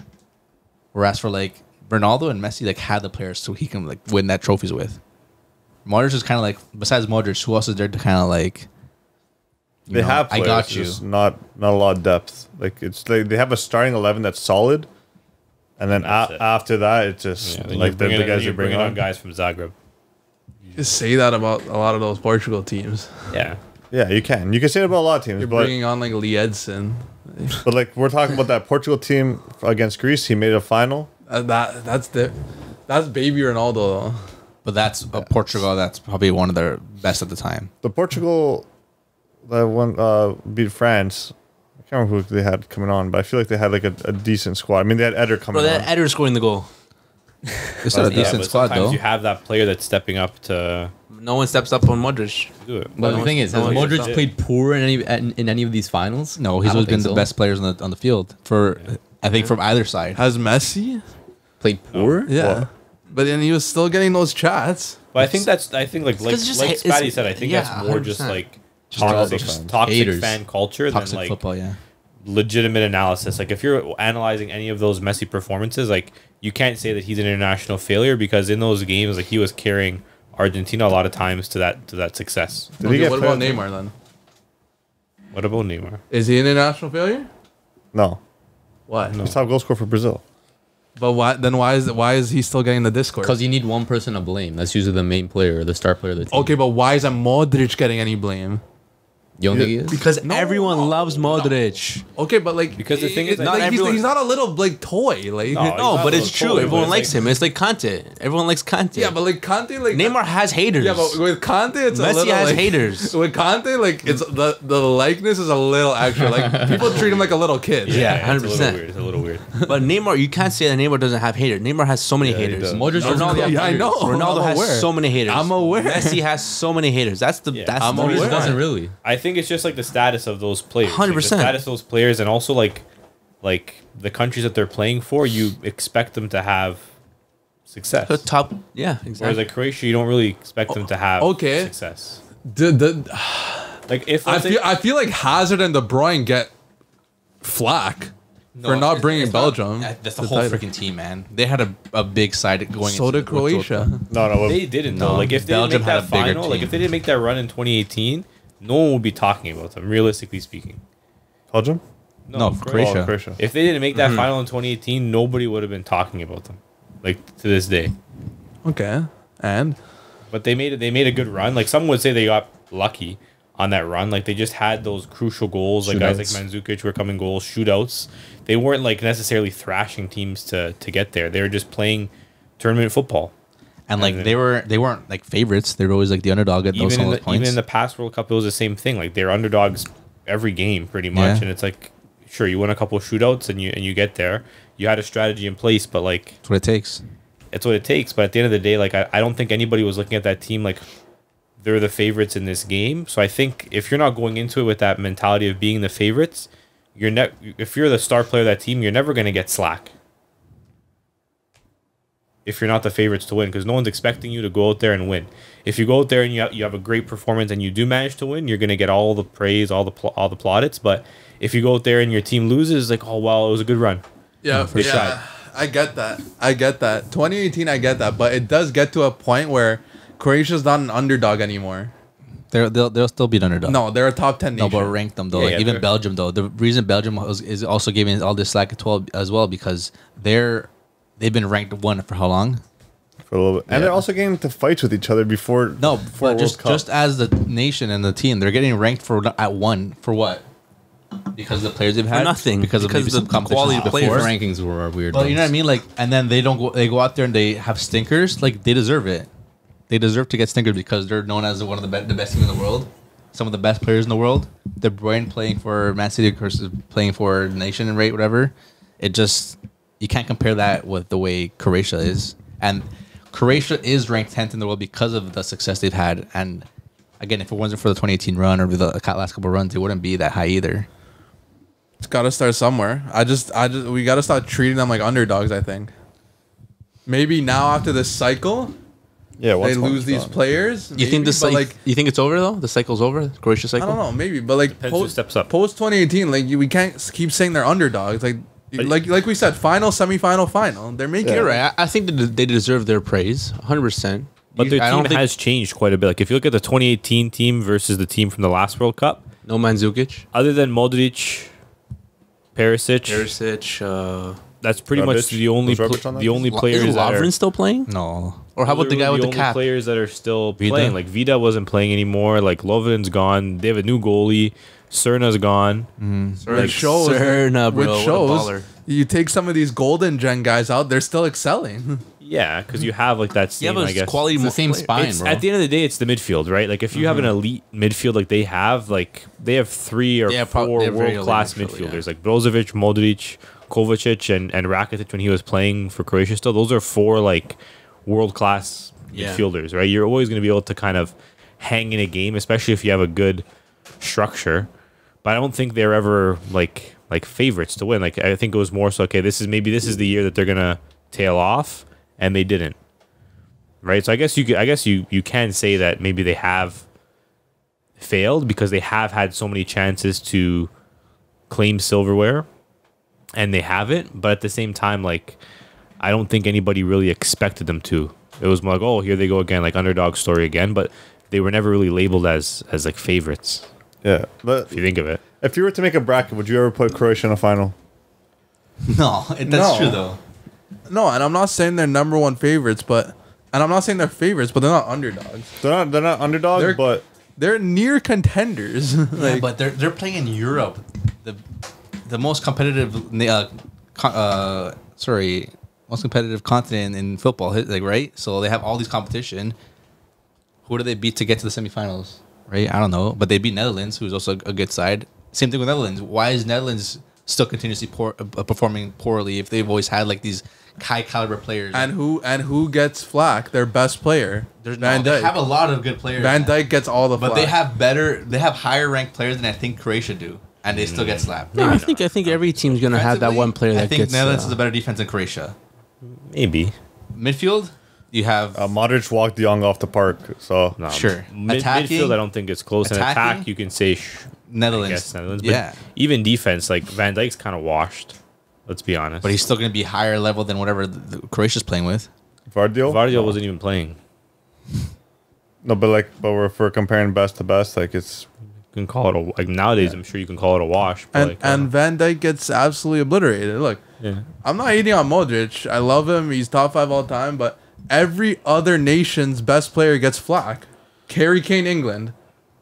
Whereas for like Ronaldo and Messi, like had the players so he can like win that trophies with. Modric is kind of like besides Modric, who else is there to kind of like? they know, have. I Players, got you. Not not a lot of depth. Like it's like they have a starting eleven that's solid, and then a- it. after that, it's just Yeah, like the, the guys you're bring bringing on. on guys from Zagreb. just say that about a lot of those Portugal teams. Yeah. Yeah, you can. You can say it about a lot of teams, You're but bringing on like Lee Edson. but like we're talking about that Portugal team against Greece. He made a final. Uh, that that's the that's baby Ronaldo though. But that's uh, Portugal. That's probably one of their best at the time. The Portugal that one uh, beat France. I can't remember who they had coming on, but I feel like they had like a, a decent squad. I mean, they had Eder coming Bro, on. that Eder scoring the goal. It's not a Yeah, decent but squad sometimes though. you have that player that's stepping up to No one steps up on Modric. do it. But the thing one- is, no has one Modric gets played poor in any in, in any of these finals? no, he's don't always been think the so. best players on the on the field for I think from either side. Has Messi? Played poor. Yeah. What? But then he was still getting those chats. But I think that's I think like like, 'cause it's just like ha- it's- Spatty said, I think yeah, that's more just 100%. like Ronaldo toxic, fans. toxic Haters. fan culture Toxic than like football, yeah. legitimate analysis. Like if you're analyzing any of those Messi performances, like you can't say that he's an international failure because in those games, like he was carrying Argentina a lot of times to that to that success. Did he Okay, get what about Neymar then? What about Neymar? Is he an international failure? No, Why? he's top goal scorer for Brazil. But why then why is why is he still getting the discourse? Because you need one person to blame. That's usually the main player or the star player of the team. Okay, but why isn't Modric getting any blame? You don't think he is? Because everyone loves Modric. Okay, but like Because the thing is, it- not like, he's, everyone- he's not a little like toy. Like No, No, not but a it's little true. troll, but Everyone it's likes like- him. It's like Kante. Everyone likes Kante. yeah, but like Kante, like Neymar has haters. Yeah, but with Kante, it's a Messi little has like, haters. With Kante, like it's the the likeness is a little extra. Like people treat him like a little kid. Yeah, it's a little 100%. weird. It's a little weird. But Neymar, you can't say that Neymar doesn't have haters. Neymar has so many Yeah, he haters. does. Modric doesn't Ronaldo, have Yeah, I know. Ronaldo I'm has aware. so many haters. I'm aware. Messi has so many haters. That's the Yeah. that's I'm the aware. reason Modric doesn't really. I think it's just like the status of those players. Like, 100%. status of those players, and also like, like the countries that they're playing for. You expect them to have success. The top, yeah, Whereas exactly. like Croatia, you don't really expect them to have Okay. success. The, the, Like if I feel I feel like Hazard and De Bruyne get flack for not it's- bringing it's not- Belgium. yeah, that's the to whole title. freaking team, man. They had a, a big side going. So into did the- with- with- Croatia. No, no. They didn't though. No, Like if they Belgium didn't make had that a bigger final, like if they didn't make that run in 2018, no one would be talking about them. Realistically speaking, Belgium? No, Croatia. Oh, Croatia. If they didn't make that mm-hmm. final in 2018, nobody would have been talking about them, like to this day. Okay, and But they made it. They made a good run. Like some would say they got lucky on that run. Like they just had those crucial goals. Like guys like Shootouts. Mandzukic were coming goals, shootouts. They weren't like necessarily thrashing teams to to get there. They were just playing tournament football. And like they were they weren't like favorites. They were always like the underdog at those even in, the, points. even in the past World Cup, it was the same thing. Like they're underdogs every game, pretty much. Yeah. And it's like, sure, you win a couple of shootouts and you and you get there. You had a strategy in place, but like That's what it takes. it's what it takes. But at the end of the day, like I, I don't think anybody was looking at that team like they're the favorites in this game. So I think if you're not going into it with that mentality of being the favorites, you're ne- if you're the star player of that team, you're never gonna get slack. If you're not the favorites to win, because no one's expecting you to go out there and win. If you go out there and you have, you have a great performance and you do manage to win, you're gonna get all the praise, all the pl- all the plaudits. But if you go out there and your team loses, like oh well, it was a good run. yeah, for sure. yeah, I get that. I get that. 2018, I get that, but it does get to a point where Croatia's not an underdog anymore. They're, they'll they'll still be an underdog. No, they're a top 10 No, but rank them though. Yeah, like yeah, even Belgium though. The reason Belgium was, is also giving all this slack at twelve as well because they're they've been ranked one for how long? For a little bit. And Yeah. they're also getting into fights with each other before No, before but World just Cup. just as the nation and the team, they're getting ranked for at one for what? Because of the players they've had. nothing. Because, Because of maybe the some quality of before. players. rankings were weird. Well, you know what I ones. mean. Like, and then they don't go. They go out there and they have stinkers. Like they deserve it. They deserve to get stinkers because they're known as one of the, be- the best team in the world. Some of the best players in the world. De Bruyne playing for Man City versus playing for Nation and Rate, whatever. It just you can't compare that with the way Croatia is, and Croatia is ranked tenth in the world because of the success they've had. And again, if it wasn't for the 2018 run or the last couple runs, it wouldn't be that high either. It's got to start somewhere. I just, I just, we got to start treating them like underdogs. I think. Maybe now after this cycle, yeah, once they lose is these done. players. you think maybe, the but, cycle? like you think it's over though? The cycle's over. The Croatia I cycle. don't know, maybe, but like Depends who post steps up. post 2018, like you, we can't keep saying they're underdogs. Like, like like we said, final, semifinal, final. Final. They're making. You're right. I, I think that they deserve their praise, 100. percent But their I team think has changed quite a bit. Like if you look at the 2018 team versus the team from the last World Cup, no Mandzukic, other than Modric, Perisic, Perisic, uh, that's pretty much Rebic? the only Was pl- Rebic on that the only is players that are, Lovren still playing? No, Or how about the guy with the only cap? Players that are still Vida? playing. Like Vida wasn't playing anymore. Like Lovren's gone. They have a new goalie. Cerna's gone. Mm-hmm. Which shows, Serna, bro, which what a shows you take some of these golden gen guys out, they're still excelling. Yeah, because you have like that Yeah, same. but I guess it's quality It's the same player. spine, It's, bro. at the end of the day, it's the midfield, right? Like if you have an mm-hmm. elite midfield like they have, like they have three or They have prob- four they have very world class elite midfield, midfielders, yeah. like Brozovic, Modric, Kovacic, and and Rakitic when he was playing for Croatia. Still, those are four like world class Yeah. midfielders, right? You're always going to be able to kind of hang in a game, especially if you have a good structure. But I don't think they're ever like like favorites to win. Like I think it was more so okay. This is maybe this is the year that they're gonna tail off, and they didn't right? So I guess you could, I guess you you can say that maybe they have failed because they have had so many chances to claim silverware and they haven't, but at the same time like I don't think anybody really expected them to. It was more like, "Oh, here they go again, like underdog story again," but they were never really labeled as as like favorites Yeah, but if you think of it. if you were to make a bracket, would you ever put Croatia in a final? no, that's No. true though. No, and I'm not saying they're number one favorites, but and I'm not saying they're favorites, but they're not underdogs. They're not. They're not underdogs, They're- but They're near contenders. Yeah, but they're they're playing in Europe, the the most competitive, uh, co- uh, sorry, most competitive continent in football. Like right, so they have all these competition. Who do they beat to get to the semifinals? Right, I don't know, but they beat Netherlands, who's also a good side. Same thing with Netherlands. Why is Netherlands still continuously poor, uh, performing poorly if they've always had like these high caliber players? and who and who gets flack? Their best player, There's Van no, they Dyke. have a lot of good players. Van Dijk gets all the but flack. they have better, they have higher ranked players than I think Croatia do, and they still get slapped. No, I think I think every team's gonna have that one player that I think gets. Netherlands uh, is a better defense than Croatia. Maybe. midfield, you have Uh, Modric walked Young off the park, so No, Sure. Mid- Attacking- midfield, I don't think it's close. In attack, you can say sh- I Netherlands. guess Netherlands. But Yeah. even defense, like Van Dijk's kind of washed. Let's be honest. but he's still going to be higher level than whatever the, the Croatia's playing with. Vardio. Vardio wasn't even playing. no, but like, but we're, if we're comparing best to best, like it's You can call it a like nowadays. I'm sure you can call it a wash. But And like, uh, and Van Dijk gets absolutely obliterated. Look, yeah. I'm not hating on Modric. I love him. He's top five all time. But every other nation's best player gets flack. Harry Kane, England,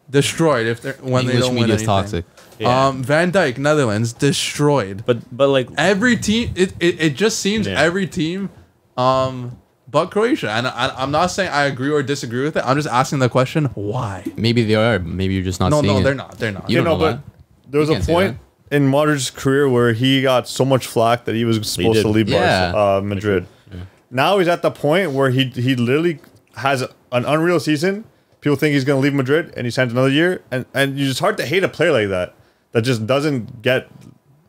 destroyed if they're when they don't win media is anything. toxic. Yeah. Um, Van Dijk, Netherlands, destroyed. but but like Every team, it, it, it just seems Yeah. every team, um, but Croatia. And I, I'm not saying I agree or disagree with it. I'm just asking the question, why? Maybe they are. Maybe you're just not No, seeing no, it. they're not. They're not. You you don't know, know but there was You a point in Modric's career where he got so much flack that he was supposed did. to leave Yeah. Barca, uh, Madrid. Now he's at the point where he he literally has an unreal season. People think he's going to leave Madrid, and he signs another year. And and you just hard to hate a player like that that just doesn't get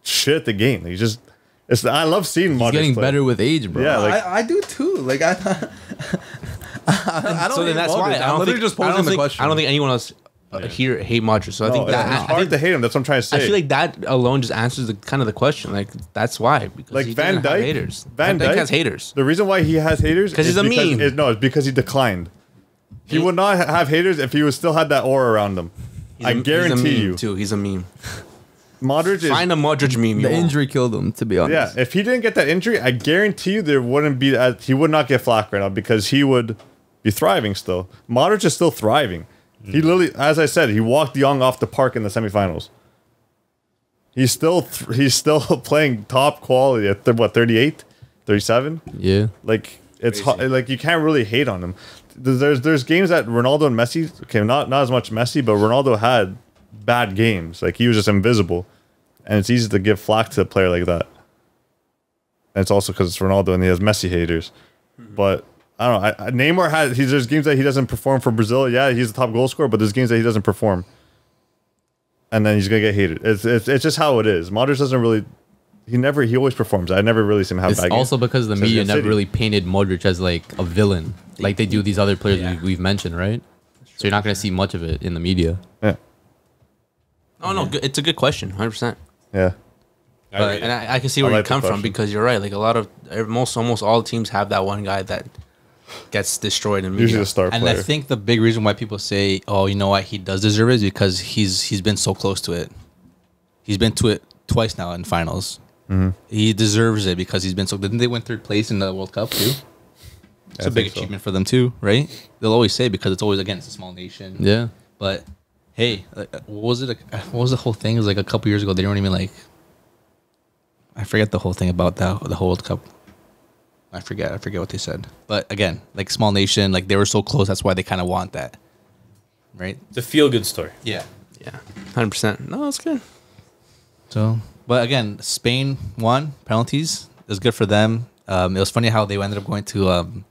shit at the game. He just it's I love seeing He's Modric getting play. better with age, bro. Yeah, like- I, I do too. Like I, I don't. so then that's why Modric. I I'm don't literally think, just I posing don't the think, question. I don't think anyone else uh, here hate Modric. So I think that it's I hard think- to hate him. That's what I'm trying to say. I feel like that alone just answers the kind of the question. Like that's why because Like he Van doesn't have Dijk- haters. Van Van, Dijk Dijk- has haters. The reason why he has haters 'Cause is he's a because, meme. Is, no, it's because he declined. He would not have haters if he was still had that aura around him. He's I a- he's a guarantee meme you, too. He's a meme. Modric is. Find a Modric meme. you The won't. injury killed him, to be honest. yeah, if he didn't get that injury, I guarantee you there wouldn't be. As, he would not get flack right now because he would be thriving still. Modric is still thriving. He literally, as I said, he walked Young off the park in the semifinals. He's still th- he's still playing top quality at th- what 38, 37? Yeah. Like it's ho- like you can't really hate on him. There's there's games that Ronaldo and Messi okay not not as much Messi, but Ronaldo had bad games. Like he was just invisible, and it's easy to give flack to a player like that. And it's also because it's Ronaldo and he has Messi haters. Mm-hmm. But I don't know. I, I, Neymar has he's there's games that he doesn't perform for Brazil. Yeah, he's the top goal scorer, but there's games that he doesn't perform, and then he's gonna get hated. It's it's, it's just how it is. Modric doesn't really. He never. He always performs. I never really see him have It's bad games. also because the Says media never City. really painted Modric as like a villain, like they do these other players Yeah. we, we've mentioned, right? So you're not gonna see much of it in the media. Yeah. Oh no, good- it's a good question, hundred percent. Yeah. I And I, I can see where like you come from because you're right. Like a lot of most almost all teams have that one guy that gets destroyed in media. Usually a star And player. I think the big reason why people say, "Oh, you know what, he does deserve it," is because he's he's been so close to it. He's been to it twice now in finals. Mm-hmm. He deserves it because he's been so. Didn't they win third place in the World Cup too? It's I a big think so. achievement for them too, right? They'll always say because it's always again it's a small nation. Yeah. But hey, like, what was it? What was the whole thing? It was like a couple years ago. They weren't even like. I forget the whole thing about that the whole World Cup. I forget. I forget what they said. But again, like small nation, like they were so close. That's why they kind of want that, right? The feel good story. Yeah. yeah, hundred percent. No, it's good. So, but again, Spain won penalties. It was good for them. Um, it was funny how they ended up going to um,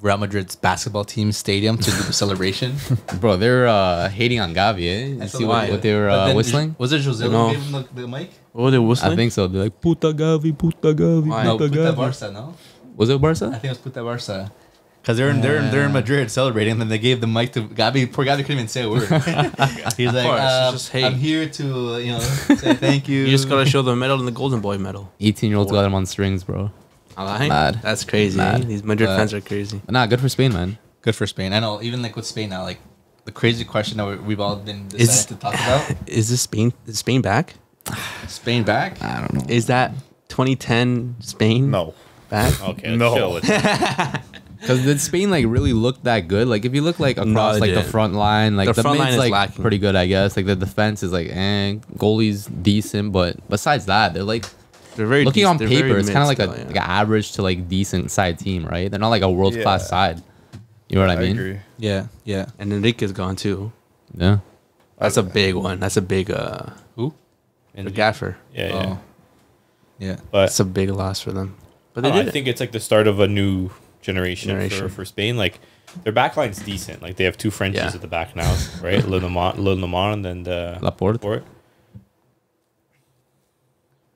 Real Madrid's basketball team stadium to do the celebration. Bro, they're uh, hating on Gavi, eh? You see why. what, what they were uh, whistling? Was it Jose No. who gave him the, the mic? What were they whistling? I think so. They're like, puta Gavi, puta Gavi, Why? No, puta Puta Gavi. Barca, no? Was it Barca? I think it was Puta Barca. Because they're in, they're, in, they're in Madrid celebrating, and then they gave the mic to Gavi. Poor Gavi couldn't even say a word. He's like, course, it's uh, just hate. I'm here to, you know, say thank you. you just gotta show the medal and the golden boy medal. 18 year olds got him on strings, bro. I lie. Mad. That's crazy. Mad. eh? These Madrid But- fans are crazy. But nah, good for Spain, man. Good for Spain. I know, even like with Spain now, like the crazy question that we- we've all been Is- decided to talk about. Is this Spain? Is Spain back? Spain back? I don't know. Is that 2010 Spain no. back? Okay, No. chill with it. Because did Spain like really look that good? Like if you look like across it like the didn't. front line, like The the, front mid's line is like lacking. pretty good, I guess. Like the defense is like, eh, goalie's decent, but besides that, they're like They're very looking dec- on they're very paper, it's kind of like mid a still, like yeah. an average to like decent side team, right? They're not like a world class Yeah. side. You know what I I mean? agree. Yeah, yeah. and Enrique's gone too. Yeah. That's a big one. That's a big uh Who? The gaffer. Yeah, yeah. Oh. Yeah. But That's a big loss for them. But I, they don't did I think it's like the start of a new generation, Generation. For, for Spain. Like their backline's decent. Like they have two Frenchies Yeah. at the back now, right? Le Normand, Le Normand and uh, Laporte. Laporte.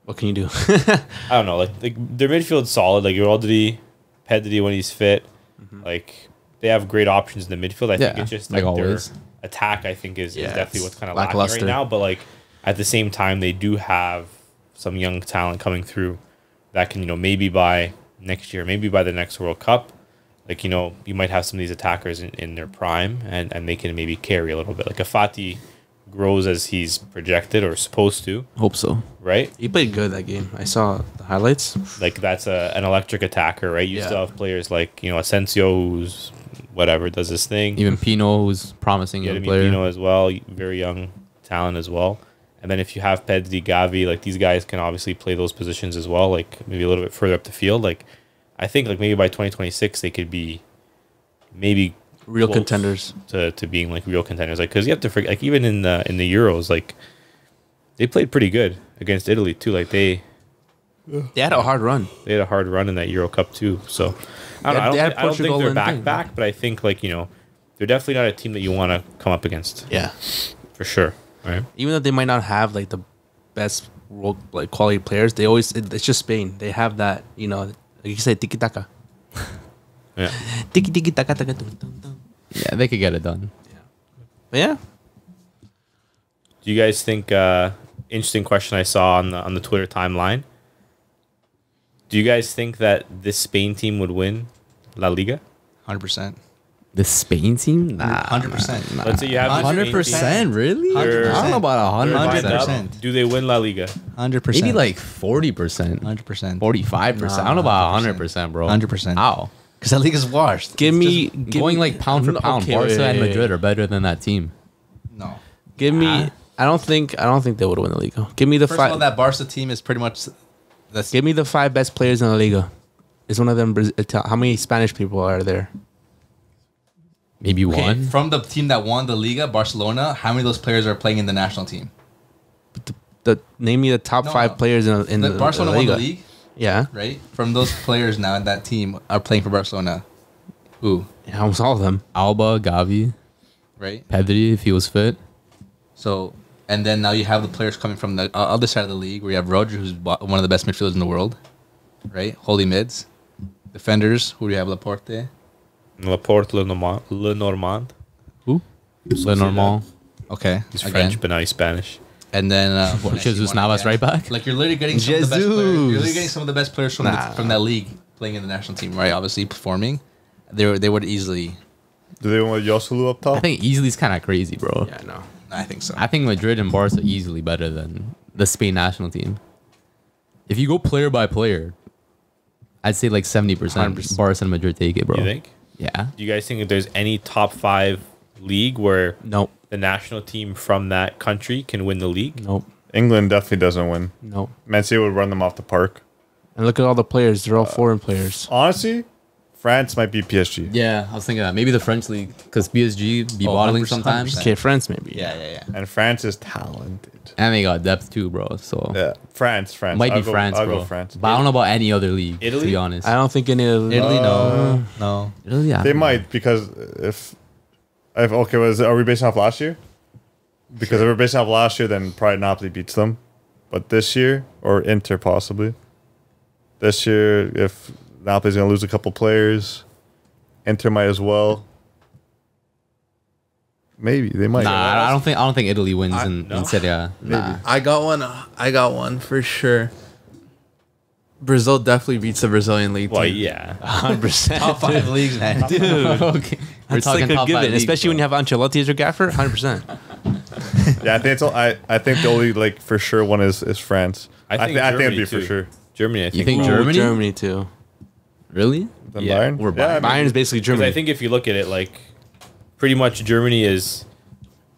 What can you do? I don't know. Like, like their midfield's solid. Like you're already Pedri when he's fit. Like they have great options in the midfield. I think it's just like like, their attack. I think is, Yeah, is definitely what's kind of lacking right now. But like at the same time, they do have some young talent coming through that can you know maybe by next year, maybe by the next World Cup. Like you know, you might have some of these attackers in, in their prime, and, and they can maybe carry a little bit. Like if Fati grows as he's projected or supposed to, Hope so. right? He played good that game. I saw the highlights. like that's a, an electric attacker, right? You Yeah. still have players like you know Asensio, who's whatever does this thing. Even Pino, who's promising Get young player. Pino as well, very young talent as well. And then if you have Pedri, Gavi, like these guys can obviously play those positions as well, like maybe a little bit further up the field. Like I think like maybe by 2026 they could be maybe Real contenders. to, to being like real contenders. Like because you have to forget, like even in the in the Euros, like they played pretty good against Italy too. Like they They had a hard run. they had a hard run in that Euro Cup too. So I don't, I don't, I don't think they're back thing. back, but I think like you know they're definitely not a team that you want to come up against Yeah. for sure. Right? Even though they might not have like the best world like quality players, they always it, it's just Spain. They have that you know, like you said, tiki taka, Yeah. tiki tiki taka taka. yeah, they could get it done. But yeah, Do you guys think? Uh, interesting question I saw on the on the Twitter timeline. Do you guys think that this Spain team would win La Liga? Hundred percent. The Spain team? Nah. 100%. nah. Let's say you have the Hundred Spain percent, really? They're- I don't know about a hundred team. percent. Lined up. 100%. Do they win La Liga? Hundred percent. Maybe like forty percent, hundred percent. forty-five percent. I don't know about hundred percent, bro. 100%. How? Because that league is washed. give It's me give Going me- like pound for pound, okay, Barca wait, and Madrid wait. are better than that team. no. Give me. Ah. I don't think. I don't think they would win the Liga. Give me the First of all, five. that Barca team is pretty much. That's Give me the five best players in the Liga. Is one of them? How many Spanish people are there? Maybe okay, one. from the team that won the Liga, Barcelona. How many of those players are playing in the national team? The name me the top No, five no. players in, in The the, Barcelona the won the league, Yeah, right? From those players now in that team are playing for Barcelona. Who? yeah, almost all of them. Alba, Gavi, Right. Pedri if he was fit. So, and then now you have the players coming from the uh, other side of the league, where you have Roger, who's one of the best midfielders in the world, right? Holy mids, defenders. Who do you have? Laporte. Laporte, Le Normand. Lenormand. Who? Le Normand. Okay, He's again. French, but now he's Spanish. And then uh, What, next Jesus you Navas right back? Like you're literally getting some of the best players. You're literally getting some of the best players from Nah. the, from that league playing in the national team, right? Obviously performing. They they would easily. Do they want Joselu up top? I think easily is kind of crazy, bro. Yeah, no. I think so. I think Madrid and Barca easily better than the Spain national team. If you go player by player, I'd say like seventy percent 100%. Barca and Madrid take it, bro. You think? Yeah. Do you guys think that there's any top five league where Nope. the national team from that country can win the league? Nope. England definitely doesn't win. Nope. Man City would run them off the park. And look at all the players. They're all foreign players. Honestly, France might be PSG. Yeah, I was thinking that maybe the French league because PSG be Oh, bottling 100%. sometimes, Okay, France maybe. yeah, yeah, yeah. And France is talented. And they got depth too, bro. So Yeah, France, France. might I'll be go- France, I'll bro. go France. But I don't know about any other league. Italy, To be honest, I don't think any of Italy, Uh, no, no. Italy, They know. might because if, if okay, was are we basing off last year? Because if we're basing off last year, then probably Napoli beats them. But this year or Inter possibly. This year, if Napoli's gonna lose a couple players, Inter might as well. Maybe they might. Nah, I don't think I don't think Italy wins in, no. in Serie A. Nah. I got one. I got one for sure. Brazil definitely beats the Brazilian league Well, team. yeah. 100%. Top five leagues, man. Dude. okay, we're That's talking like a top given, five leagues, especially when you have Ancelotti as your gaffer. 100%. Yeah, I think it's. all- I I think the only like for sure one is is France. I think, thi- I think it'd Germany, be for sure. Germany, I think. think will. Germany? Germany too. really. Then Yeah, Bayern. we're yeah, I Bayern. mean, Bayern is basically Germany. I think if you look at it, like, pretty much Germany is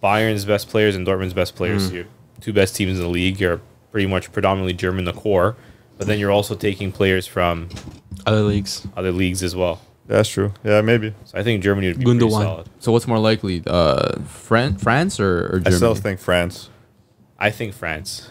Bayern's best players and Dortmund's best players. Your two best teams in the league are pretty much predominantly German, the core. But then you're also taking players from Other leagues. other leagues as well. That's true. Yeah, maybe. So I think Germany would be pretty Gundogan. solid. So what's more likely, uh, Fran- France or, or I Germany? still think France. I think France.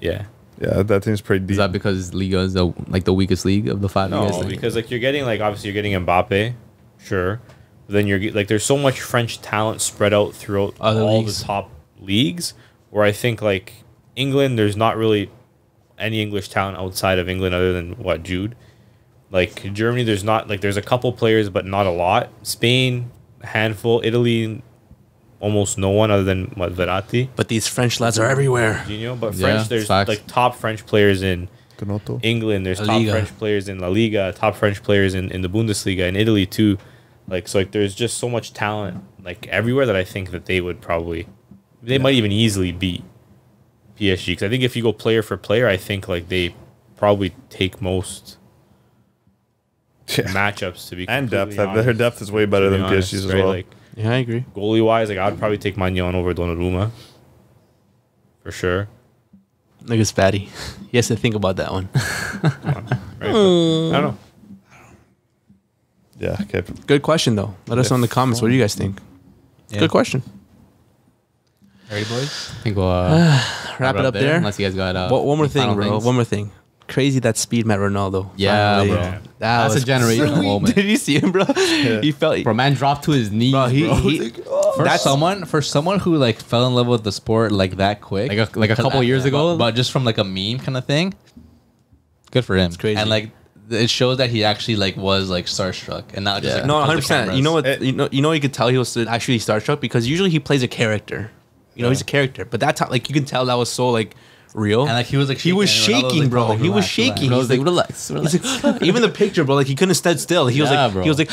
Yeah. Yeah, that team's pretty Is that because Liga is the, like the weakest league of the five? you No, because like you're getting like obviously you're getting Mbappe, sure. But then you're like there's so much French talent spread out throughout Other all leagues. the top leagues. Where I think like England, there's not really any English talent outside of England other than what Jude. Like Germany, there's not like there's a couple players, but not a lot. Spain, handful. Italy, almost no one other than what, Verratti, But these French lads are everywhere. Gino. But Yeah, French, there's facts. like top French players in Canotto. England. There's La top Liga. French players in La Liga, top French players in, in the Bundesliga, in Italy too. Like so, like there's just so much talent like everywhere that I think that they would probably, they might even easily beat PSG. Because I think if you go player for player, I think like they probably take most Yeah. matchups to be And depth. completely Their depth is way better be than honest, PSG's as well. Like Yeah, I agree. goalie wise, like I'd probably take Maignan over Donnarumma for sure. Look at Spatty. He has to think about that one. Right? But I don't know. yeah. Okay. Good question though. Let us know in the comments. What do you guys think? Yeah. Good question. Ready, boys? I think we'll uh, Wrap it up there. Unless you guys got uh, One one more thing, bro. things. One more thing. Crazy that speed met Ronaldo. Yeah, Finally. bro. Yeah. That That's was a generational moment. Did you see him, bro? He felt. Bro, man dropped to his knees, Bro, he, bro. he, For That's- someone for someone who like fell in love with the sport like that quick, Like a- like a couple I- years ago? but, but just from like a meme kind of thing. Good for him. It's crazy. and like it shows that he actually like was like starstruck and not just Yeah. like No, hundred percent. You know what? It- you know, you know, you could tell he was actually starstruck because usually he plays a character. You know, he's a character, but that time, like, you can tell that was so like real. And like he was like he was shaking, and Ronaldo shaking, like, bro. "Oh, he was relax, shaking. relax." He's like, relax, relax. he's like, even the picture, bro. Like he couldn't stand still. He was like, bro. he was like,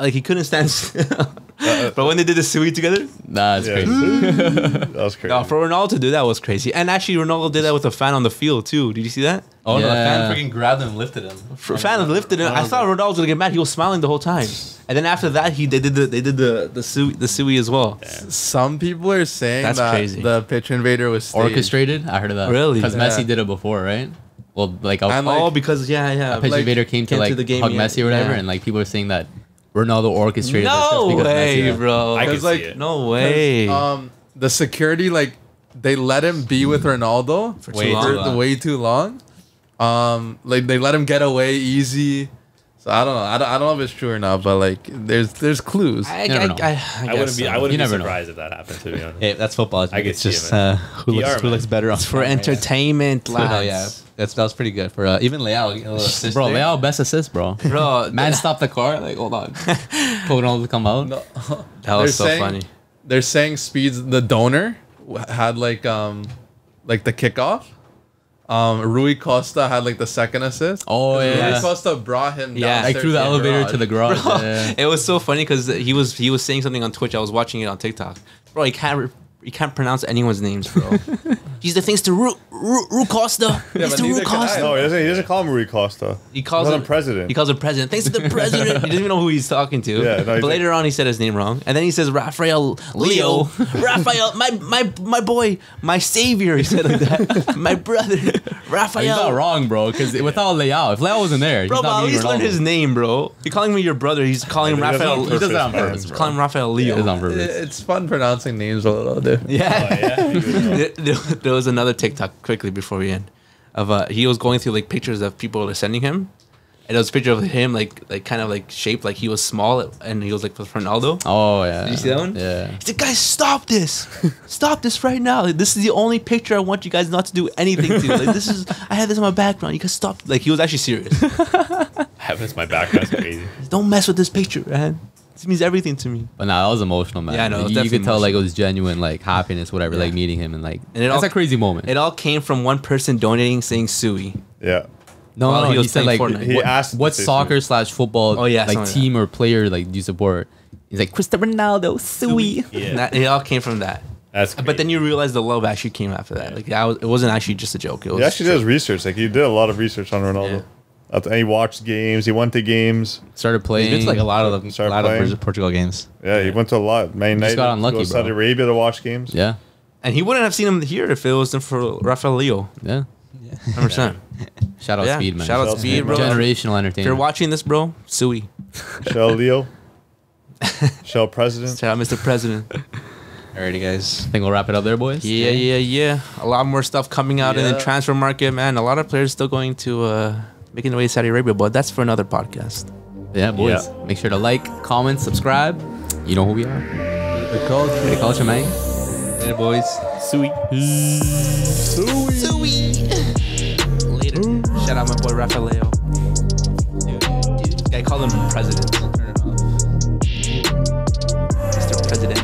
like he couldn't stand still. Uh, but when they did the Sui together, Nah, it's Yeah. crazy. that was crazy. no, for Ronaldo to do that was crazy. And actually, Ronaldo did that with a fan on the field too. Did you see that? Oh no, the fan freaking grabbed him and lifted him. For fan lifted him. I thought Ronaldo was gonna get mad. He was smiling the whole time. And then after that, he they did the they did the the sui the sui as well. Some people are saying That's that crazy. the pitch invader was staged. Orchestrated? I heard of that. Really? Because Yeah. Messi did it before, right? Well, like a And, like, oh, because yeah, yeah. pitch like, invader came to came to the game, hug yeah. Messi or whatever, Yeah. and like people are saying that Ronaldo orchestrated this no because way, Messi. bro. I can like, see it. no way. Um, the security like they let him be with Ronaldo For for too long. way too long. Um, like they let him get away easy. So I don't know. I don't, I don't know if it's true or not, but like there's there's clues. I, I, never know. I, I, I wouldn't be. I wouldn't You be never know. surprised if that happened. To be honest. Hey, that's football. I can it's see it, just uh, who PR, looks who looks better on for camera, yeah. entertainment, No, yeah, that's that was pretty good for uh, even Leao. a little assist Bro, there. Leao best assist, bro. Bro, Man stop the car. Like, hold on. Told Ronaldo to come out. No, that was they're so saying- funny. they're saying Speeds the donor had like um like the kickoff. Um, Rui Costa had like the second assist. Oh, yeah, Rui. Costa brought him Yeah. downstairs Like through the to elevator garage. to the garage. Bro, yeah. it was so funny because he was he was saying something on Twitch. I was watching it on TikTok. Bro, he can't re- he can't pronounce anyone's names, bro. He's the things to Ru, Ru, Ru Costa. Yeah, He's but to Ru neither can I. Costa. no, he doesn't. He doesn't call him Rui Costa. He calls He him him president. He calls him president. Thanks to the president. he doesn't even know who he's talking to. Yeah, no, but he's later on, he said his name wrong, and then he says Raphael Leo. Raphael, my my my boy, my savior. He said like that. my brother, Raphael. He's not wrong, bro. Because without Leao, if Leao wasn't there, Bro, he's but not at beating least learn his name, bro. You're calling me your brother. He's calling him He does it on Raphael. He does it on purpose, He's calling him Raphael It is Leo. on purpose. It's fun pronouncing names a little, dude. Yeah. Oh, yeah. You would know. there, there- there was another TikTok quickly before we end of uh he was going through like pictures of people are sending him. And it was a picture of him like like kind of like shaped like he was small and he was like with Ronaldo. Oh, yeah. Did you see that one? Yeah. He said, guys, stop this. stop this right now. Like, this is the only picture I want you guys not to do anything to. Like this is I had this in my background. You guys stop like he was actually serious. Heavens, my background's crazy. Don't mess with this picture, man. This means everything to me. But nah, that was emotional, man. Yeah, I know, You, you could definitely tell like it was genuine, like happiness, whatever, Yeah. like meeting him and like And it that's all- a crazy moment. It all came from one person donating saying Sui. Yeah. no, while no, he he, said like Fortnite. He what, asked what to say soccer slash football Oh, yeah, like something like team or player like do you support? He's like Cristiano Ronaldo, Sui. Yeah. That- it all came from that. That's. But then you realize the love actually came after that. Like that was, it wasn't actually just a joke. It was He actually does research. Like he did a lot of research on Ronaldo. Yeah. At And he watched games. He went to games. Started He's playing. been to like a lot of the, a Started lot of playing. Brazil- Portugal games. Yeah, he went to a lot. Man United. got unlucky, go to Saudi bro. Arabia to watch games. yeah, And he wouldn't have seen him here if it wasn't for Rafael Leo. yeah. yeah, 100%. Shout out Yeah, Speed, man. shout out Shout out Speed, Speed, bro. man. Generational If entertainment. you're watching this, bro, Sui. Shell Leo. Shell President. Shout out Mr. President. Alrighty, guys. I think we'll wrap it up there, boys. Yeah, yeah, yeah. A lot more stuff coming out in the transfer market, man. A lot of players still going to uh, making their way to Saudi Arabia, but that's for another podcast. Yeah, boys. Yeah. Make sure to like, comment, subscribe. You know who we are. The culture. The culture, man. Later, boys. Sweet. Later. Shout out my boy Rafael Leo. Dude. call him president. Turn it off. Mr. President.